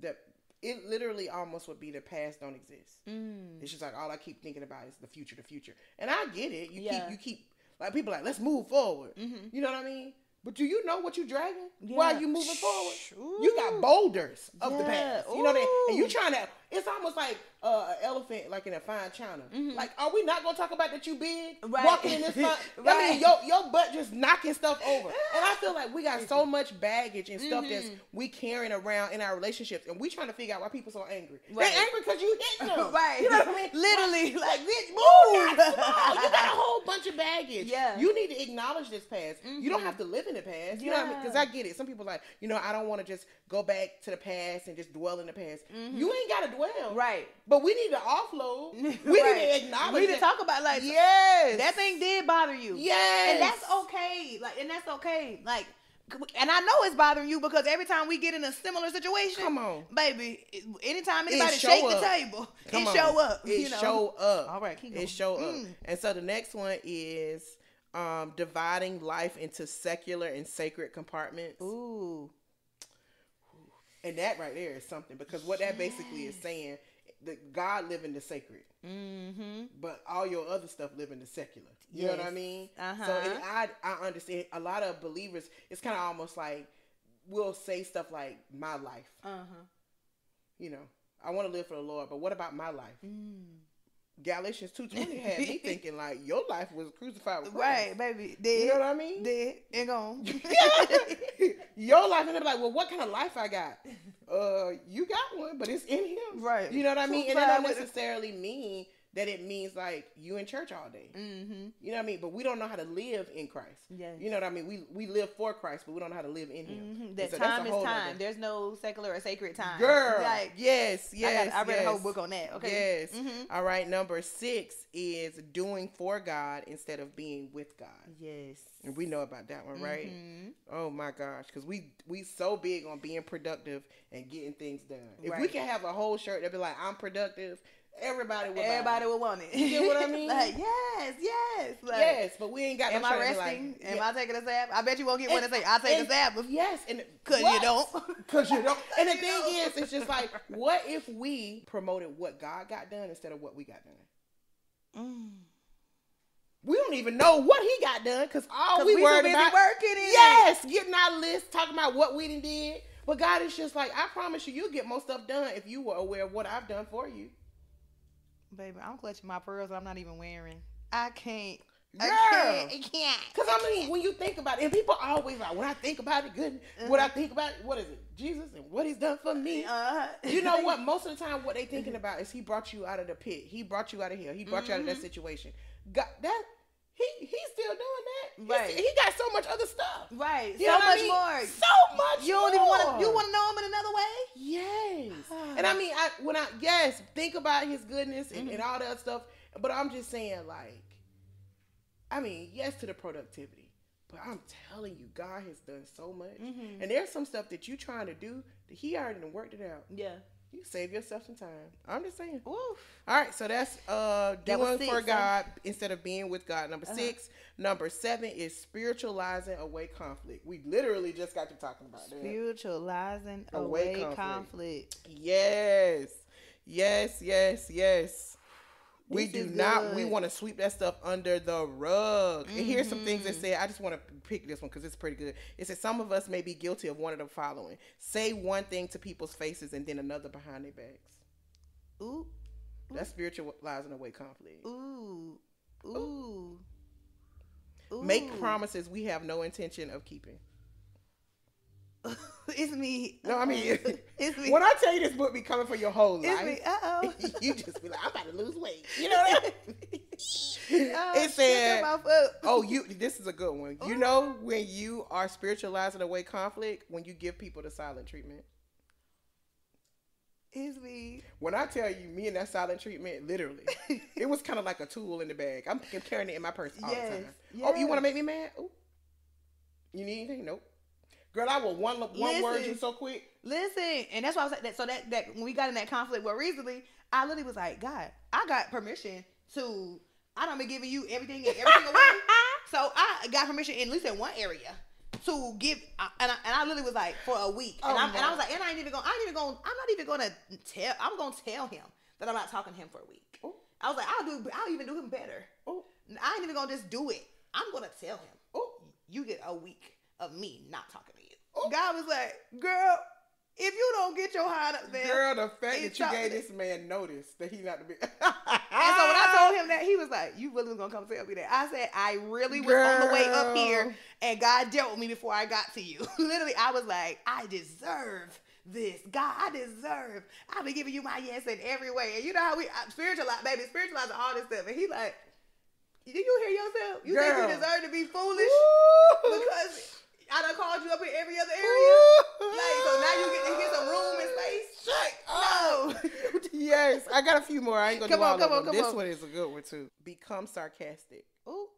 that it literally almost would be the past don't exist. Mm. It's just like all I keep thinking about is the future, the future. And I get it. You Yeah. keep you keep like people like let's move forward. Mhm. You know what I mean? But do you know what you're dragging Yeah. while you moving forward? Ooh. You got boulders of the past. You know that, and you trying to. It's almost like uh, an elephant, like in a fine china. Like, are we not gonna talk about that you big Mm-hmm. Right. walking in this? (laughs) Fine, I mean, your your butt just knocking stuff over, and I feel like we got so much baggage and stuff that's Mm-hmm. we carrying around in our relationships, and we trying to figure out why people so angry. Right. They angry because you hit them, (laughs) right. You know what I mean? (laughs) Literally, like, bitch, move. move. Come on. You got a whole bunch of baggage. Yeah. Mm-hmm. You need to acknowledge this past. You don't have to live in the past. You know what I mean? Because I get it. Some people like, you know, I don't want to just go back to the past and just dwell in the past. You ain't got to Mm-hmm. Right. But we need to offload. (laughs) We Right. need to acknowledge. We need to talk about like Yes. that thing did bother you. Yes. And that's okay. Like, and that's okay. Like, and I know it's bothering you because every time we get in a similar situation, Come on. baby. Anytime anybody shake up. the table, Come it on. show up. It you know? show up. All right, keep going. It show up. Mm. And so the next one is um, dividing life into secular and sacred compartments. Ooh. And that right there is something because what that basically is saying, that God live in the sacred, Mm-hmm. but all your other stuff live in the secular. You know what I mean? Uh-huh. So I I understand a lot of believers. It's kind of almost like we'll say stuff like my life. Uh-huh. You know, I want to live for the Lord, but what about my life? Mm. Galatians two twenty had me (laughs) thinking like your life was crucified with Christ. Right, baby. Dead. You know what I mean? Dead and gone. (laughs) (laughs) your life, and they're like, well, what kind of life I got? Uh, you got one, but it's in Him. Right. You know what I mean? And it don't necessarily mean that it means like you in church all day. mm-hmm. You know what I mean? But we don't know how to live in Christ. Yes. You know what I mean? We we live for Christ, but we don't know how to live in Him. Mm-hmm. That so time is time. nother- There's no secular or sacred time. Girl, Like, yes, yes. I, got, I read yes. a whole book on that. Okay. Yes. Mhm. All right. Number six is doing for God instead of being with God. Yes. And we know about that one, right? Mhm. Oh my gosh, because we we so big on being productive and getting things done. If we can have a whole shirt that be like I'm productive, everybody would. Everybody will want it. You get what I (laughs) mean? like, yes, yes. Like, yes, but we ain't got. Am no I shirt that be resting? Like, Am yeah. I taking a stab? I bet you won't get one And- that say, I'll take and- a stab. Yes, and because you don't. (laughs) Cause you don't. (laughs) And the thing is, it's just like, what if we promoted what God got done instead of what we got done? Mm. We don't even know what He got done because all 'Cause we, we worried busy about. working in yes, getting our list, talking about what we done did. But God is just like, I promise you, you'll get more stuff done if you were aware of what I've done for you. Baby, I'm clutching my pearls I'm not even wearing. I can't. Girl. I can't. Because I mean, when you think about it, and people always like, when I think about it, good. When I think about it, what is it? Jesus and what He's done for me. Uh, You know what? (laughs) Most of the time, what they thinking about is He brought you out of the pit. He brought you out of here. He brought you out of that situation. God, that He He's still doing that. He's- Right. He got so much other stuff. right. You so what I much mean? more. So much. You don't even want to. You want to know him in another way? Yes. (sighs) and I mean, I when I yes, think about his goodness and, Mm-hmm. and all that stuff. But I'm just saying, like, I mean, yes to the productivity. But I'm telling you, God has done so much. Mm-hmm. And there's some stuff that you trying to do that He already worked it out. Yeah. You save yourself some time. I'm just saying. Woof. All right, so that's uh That doing for six, huh? Uh-huh. God instead of being with God. Number six. Number seven is spiritualizing away conflict. We literally just got to talking about that. Spiritualizing Away away, conflict. conflict. Yes. Yes, yes, yes. We do not we want to sweep that stuff under the rug. And here's some things that Mm-hmm. say I just want to pick this one because it's pretty good. It says some of us may be guilty of one of the following. Say one thing to people's faces and then another behind their backs. Ooh, That's spiritualizing away conflict. ooh, ooh. ooh. Make promises we have no intention of keeping. (laughs) it's me. No, I mean, (laughs) it's me. when I tell you this book be coming for your whole it's life, me. Uh oh. (laughs) you just be like, I'm about to lose weight. You know what I mean? it said, oh, you. This is a good one. You know when you are spiritualizing away conflict when you give people the silent treatment. It's me. When I tell you, me and that silent treatment, literally, it was kind of like a tool in the bag. I'm carrying it in my purse all Yes, the time. Oh, you want to make me mad? Ooh. You need anything? Nope. Girl, I will one one word you so quick. Listen, and that's why I was like that. So that that when we got in that conflict, well, recently, I literally was like, God, I got permission to. I don't be giving you everything and everything away. (laughs) so I got permission in at least in one area to give, and I, and I literally was like for a week, and, Oh, I'm, and I was like, and I ain't even going, I ain't even going, I'm not even going to tell, I'm going to tell him that I'm not talking to him for a week. Ooh. I was like, I'll do, I'll even do him better. Oh, I ain't even gonna just do it. I'm gonna tell him. oh. You get a week. of me not talking to you. Oh. God was like, girl, if you don't get your heart up there. Girl, the fact that you gave this man notice that he not to be. (laughs) And so when I told him that, he was like, "You really was gonna come tell me that?" I said, "I really was on the way up here, and God dealt with me before I got to you. (laughs) Literally, I was like, I deserve this. God, I deserve. I've been giving you my yes in every way, and you know how we uh, I, spiritualize, uh, baby, spiritualize all this stuff." And he like, "Do you hear yourself? You think you deserve to be foolish Woo! because I done called you up in every other area? Like, so now you get to get some room and space." Shut No. up. (laughs) yes, I got a few more. I ain't gonna Come do on, all come of on, them. come This on. one is a good one too. Become sarcastic. Ooh.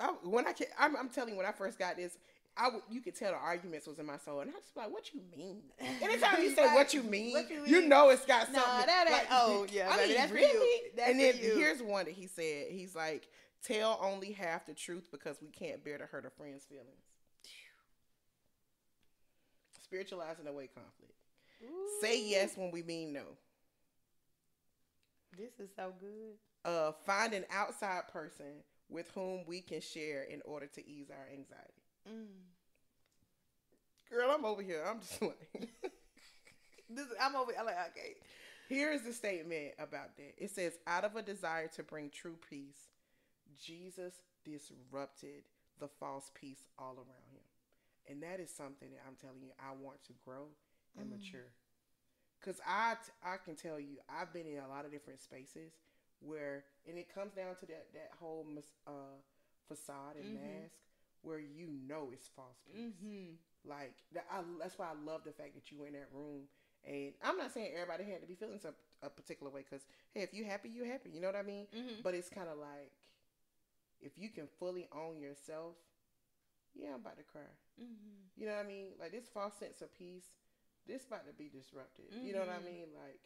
I, when I can, I'm, I'm telling you, when I first got this, I would, you could tell the arguments was in my soul, and I was like, "What you mean?" Anytime you say Right. "what you mean," What you you, mean? know it's got Nah, something. that ain't- like, oh, yeah, I baby, mean, that's you. really. And then you. here's one that he said. He's like, "Tell only half the truth because we can't bear to hurt a friend's feelings." Spiritualizing away conflict. Say yes when we mean no. This is so good. uh, find an outside person with whom we can share in order to ease our anxiety. Mm. Girl, I'm over here. I'm just (laughs) like, This I'm over. I'm like, okay. here is the statement about that. It says, out of a desire to bring true peace, Jesus disrupted the false peace all around him. And that is something that I'm telling you, I want to grow and Mm. mature. Cause I, I can tell you, I've been in a lot of different spaces where, and it comes down to that that whole uh, facade and Mhm. mask where you know it's false peace. Mm-hmm. Like that, I, that's why I love the fact that you were in that room. And I'm not saying everybody had to be feeling some a particular way, because hey, if you happy, you're happy. You know what I mean? Mm-hmm. But it's kind of like if you can fully own yourself. Yeah, I'm about to cry. Mm-hmm. You know what I mean? Like this false sense of peace, this about to be disrupted. You know what I Mhm. mean? Like,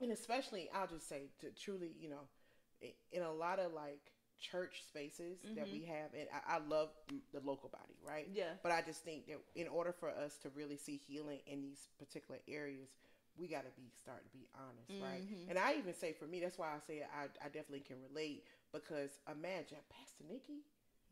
and especially I'll just say to truly, you know, in a lot of like church spaces that Mhm. we have, and I, I love the local body, right? Yeah. But I just think that in order for us to really see healing in these particular areas, we got to be start to be honest, right? Mhm. And I even say for me, that's why I say I, I definitely can relate because imagine Pastor Nikki.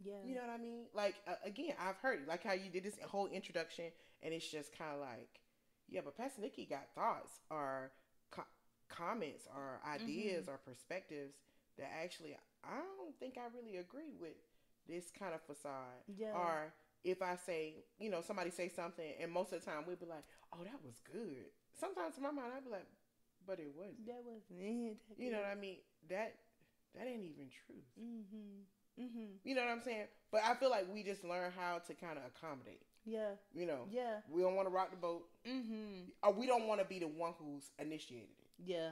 Yeah. You know what I mean? Like uh, again, I've heard like how you did this whole introduction, and it's just kind of like, yeah, but Pastor Nikki got thoughts or co- comments or ideas or perspectives that actually I don't think I really agree with this kind of facade. Yeah. Or if I say, you know, somebody say something, and most of the time we'll be like, oh, that was good. Sometimes in my mind I'd be like, but it wasn't. that wasn't it. You know what I mean? That that ain't even true. Mm-hmm. Mm-hmm. You know what I'm saying? But I feel like we just learn how to kind of accommodate. Yeah. You know, Yeah. we don't want to rock the boat, Mm-hmm. or we don't want to be the one who's initiated it. Yeah.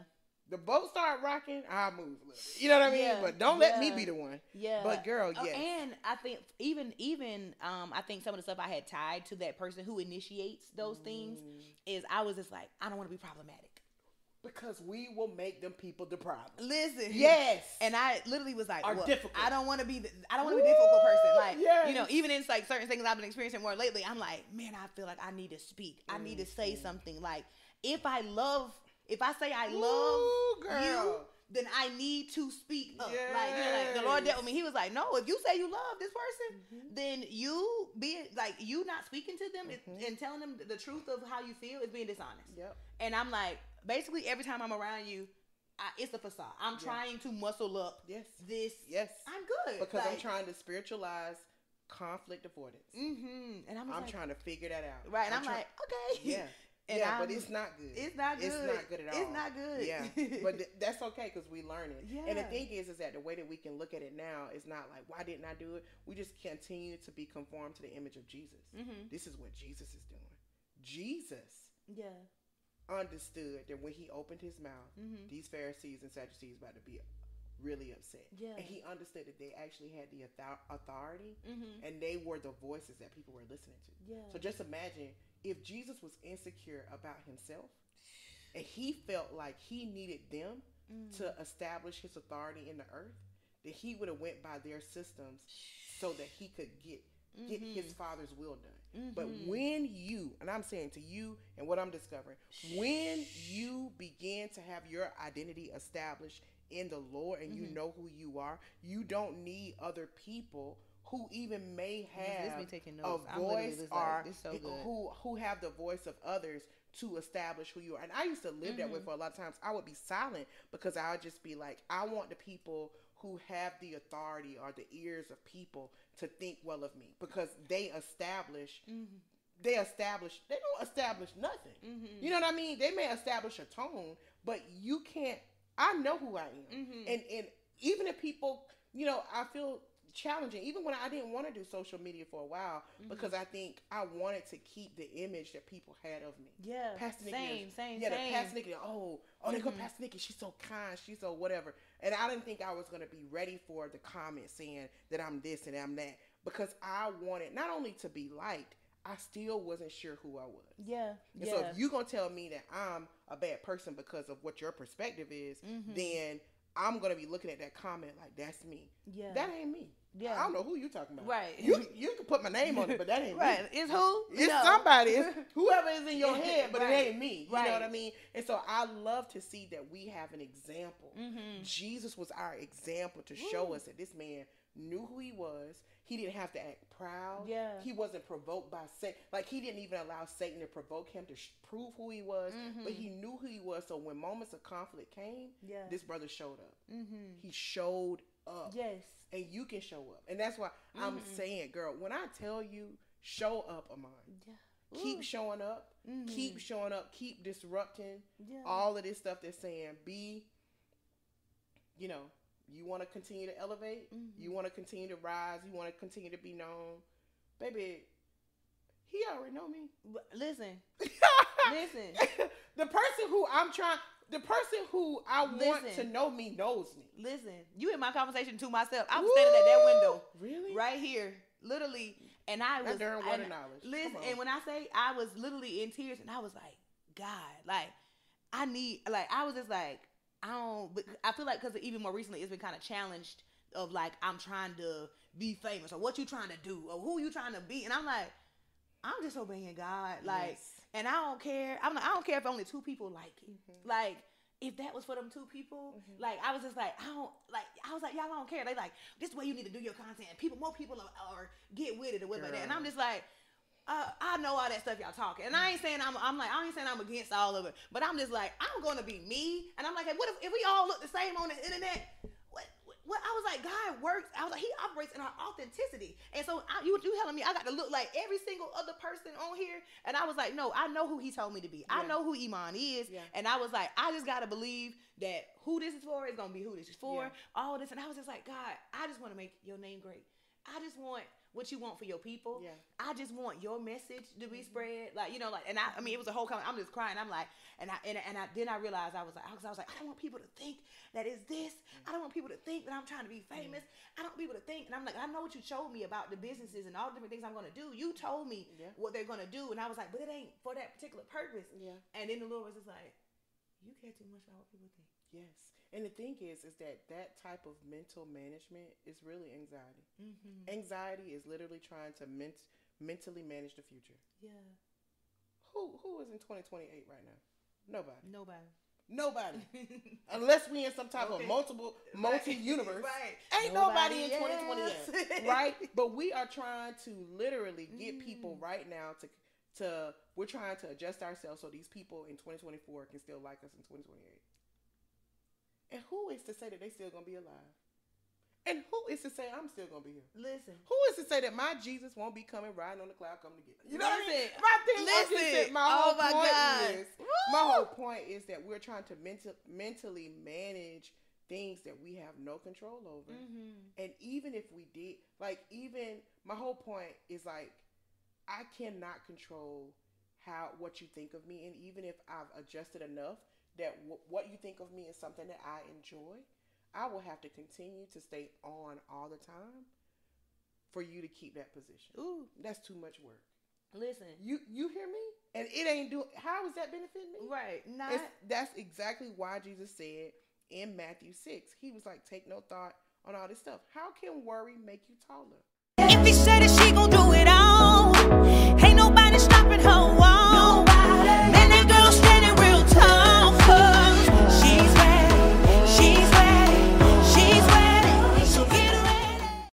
The boat start rocking, I move a little bit. You know what I mean? Yeah, But don't let me be the one. Yeah. But girl, Oh, yes. and I think even even um I think some of the stuff I had tied to that person who initiates those things Mm, is I was just like I don't want to be problematic. Because we will make them people the problem. Listen. Yes. And I literally was like, Are well, difficult. I don't want to be. The, I don't want to be a difficult person. Like, yes. you know, even in like certain things I've been experiencing more lately, I'm like, man, I feel like I need to speak. I need to say Mhm. something. Like, if I love, if I say I Ooh, love you, then I need to speak up. Like, you know, like the Lord dealt with me. He was like, no, if you say you love this person, Mhm. then you being like you not speaking to them Mhm. and, and telling them the truth of how you feel is being dishonest. Yep. And I'm like, basically every time I'm around you, I, it's a facade. I'm Yeah. trying to muscle up Yes. this. Yes. I'm good Because I'm trying to spiritualize conflict avoidance. Mm-hmm. And I'm, I'm like, trying to figure that out. right. And I'm, try- like, okay. (laughs) yeah. (laughs) And yeah, but I'm- it's not good. It's not good. It's not good at all. It's not good. Yeah, (laughs) but th- that's okay because we learn it. Yeah. And the thing is, is that the way that we can look at it now is not like, why didn't I do it? We just continue to be conformed to the image of Jesus. mm-hmm. This is what Jesus is doing. Jesus Yeah. Understood that when he opened his mouth, Mm-hmm. these Pharisees and Sadducees about to be really upset. Yeah. And he understood that they actually had the authority Mm-hmm. and they were the voices that people were listening to. Yeah. So just imagine if Jesus was insecure about himself and he felt like he needed them Mm. to establish his authority in the earth, that he would have went by their systems so that he could get get his father's will done. But Mhm. when you, and I'm saying to you and what I'm discovering, when you begin to have your identity established in the Lord and you Mhm. know who you are, you don't need other people who even may have a voice like, or so who who have the voice of others to establish who you are. And I used to live that way Mm-hmm. for a lot of times. I would be silent because I would just be like, I want the people who have the authority or the ears of people to think well of me because they establish Mm-hmm. they establish they don't establish nothing. Mm-hmm. You know what I mean? They may establish a tone, but you can't I know who I am. Mhm. And and even if people, you know, I feel challenging even when I didn't want to do social media for a while Mm-hmm. because I think I wanted to keep the image that people had of me. Yeah. Pastor Nikki same, is- same, yeah, same. the Pastor Nikki. Oh, oh, they go Mhm. Pastor Nikki. She's so kind. She's so whatever. And I didn't think I was gonna be ready for the comments saying that I'm this and I'm that because I wanted not only to be liked, I still wasn't sure who I was. yeah. And yeah. so if you're gonna tell me that I'm a bad person because of what your perspective is, Mhm. then I'm gonna be looking at that comment like that's me. yeah. That ain't me. Yeah. I don't know who you're talking about. Right. You you can put my name on it, but that ain't (laughs) me. right. It's who? It's No. somebody. It's (laughs) whoever is in your head, but Right. it ain't me. You Right. know what I mean? And so I love to see that we have an example. Mhm. Jesus was our example to show us that this man knew who he was. He didn't have to act proud. Yeah. He wasn't provoked by Satan. Like he didn't even allow Satan to provoke him to sh- prove who he was. But Mhm. he knew who he was. So when moments of conflict came, Yeah. this brother showed up. Mhm. He showed up Yes. and you can show up. And that's why I'm Mhm. saying, girl, when I tell you, show up, Iman. Yeah. Keep showing up. Keep Mhm. showing up. Keep disrupting Yeah. all of this stuff they're saying. Be, you know, you want to continue to elevate. Mhm. You want to continue to rise. You want to continue to be known. Baby, he already know me. Listen. (laughs) Listen. (laughs) the person who I'm trying, the person who I want to know me knows me. Listen. You in my conversation to myself. I was standing at that window. Really? right here, literally, and I was darn water knowledge. Listen, and when I say I was literally in tears, and I was like, God, like I need, like I was just like, I don't. But I feel like because even more recently, it's been kind of challenged of like I'm trying to be famous or what you trying to do or who you trying to be, and I'm like, I'm just obeying God, like, Yes. And I don't care. I'm like, I don't care if only two people like it, Mhm. like. If that was for them two people, Mhm. like I was just like, I don't like. I was like, y'all don't care. They like this way you need to do your content. People, more people are, are get with it or whatever. like that. And I'm just like, uh, I know all that stuff y'all talking, and I ain't saying I'm. I'm like, I ain't saying I'm against all of it, but I'm just like, I'm gonna be me, and I'm like, hey, what if, if we all look the same on the internet? What? I was like, God works. I was like, He operates in our authenticity, and so I, you, you telling me I got to look like every single other person on here, and I was like, no, I know who He told me to be. I know who Iman is, Yeah. and I was like, I just gotta believe that who this is for is gonna be who this is for. Yeah. All this, and I was just like, God, I just want to make your name great. I just want what you want for your people. Yeah. I just want your message to be Mhm. spread. Like, you know, like, and I, I mean, it was a whole comment. I'm just crying. I'm like, and I, and, and I, then I realized I was like, I was, I was like, I don't want people to think that it's this. I don't want people to think that I'm trying to be famous. I don't want people to think. And I'm like, I know what you showed me about the businesses and all the different things I'm going to do. You told me Yeah. what they're going to do. And I was like, but it ain't for that particular purpose. Yeah. And then the Lord was just like, you care too much about what people think. Yes. And the thing is, is that that type of mental management is really anxiety. Mm-hmm. Anxiety is literally trying to ment- mentally manage the future. Yeah. Who who is in 2028 right now? Nobody. Nobody. Nobody. (laughs) Unless we in some type Okay. of multiple multi-universe. (laughs) Right. Ain't nobody, in Nobody 2028. right? (laughs) But we are trying to literally get people Mm. right now to to we're trying to adjust ourselves so these people in 2024 can still like us in 2028. And who is to say that they still gonna be alive? And who is to say I'm still gonna be here? Listen. Who is to say that my Jesus won't be coming riding on the cloud coming to get me? You know what I mean? Listen. My thing I'm Listen. saying- my Oh whole my point God. is my whole point is that we're trying to mental, mentally manage things that we have no control over. Mm-hmm. And even if we did, like, even my whole point is like, I cannot control how what you think of me, and even if I've adjusted enough that w- what you think of me is something that I enjoy, I will have to continue to stay on all the time for you to keep that position. Ooh. That's too much work. Listen. You you hear me? And it ain't do. How is that benefiting me? Right. Not. It's, that's exactly why Jesus said in Matthew 6, he was like, take no thought on all this stuff. How can worry make you taller?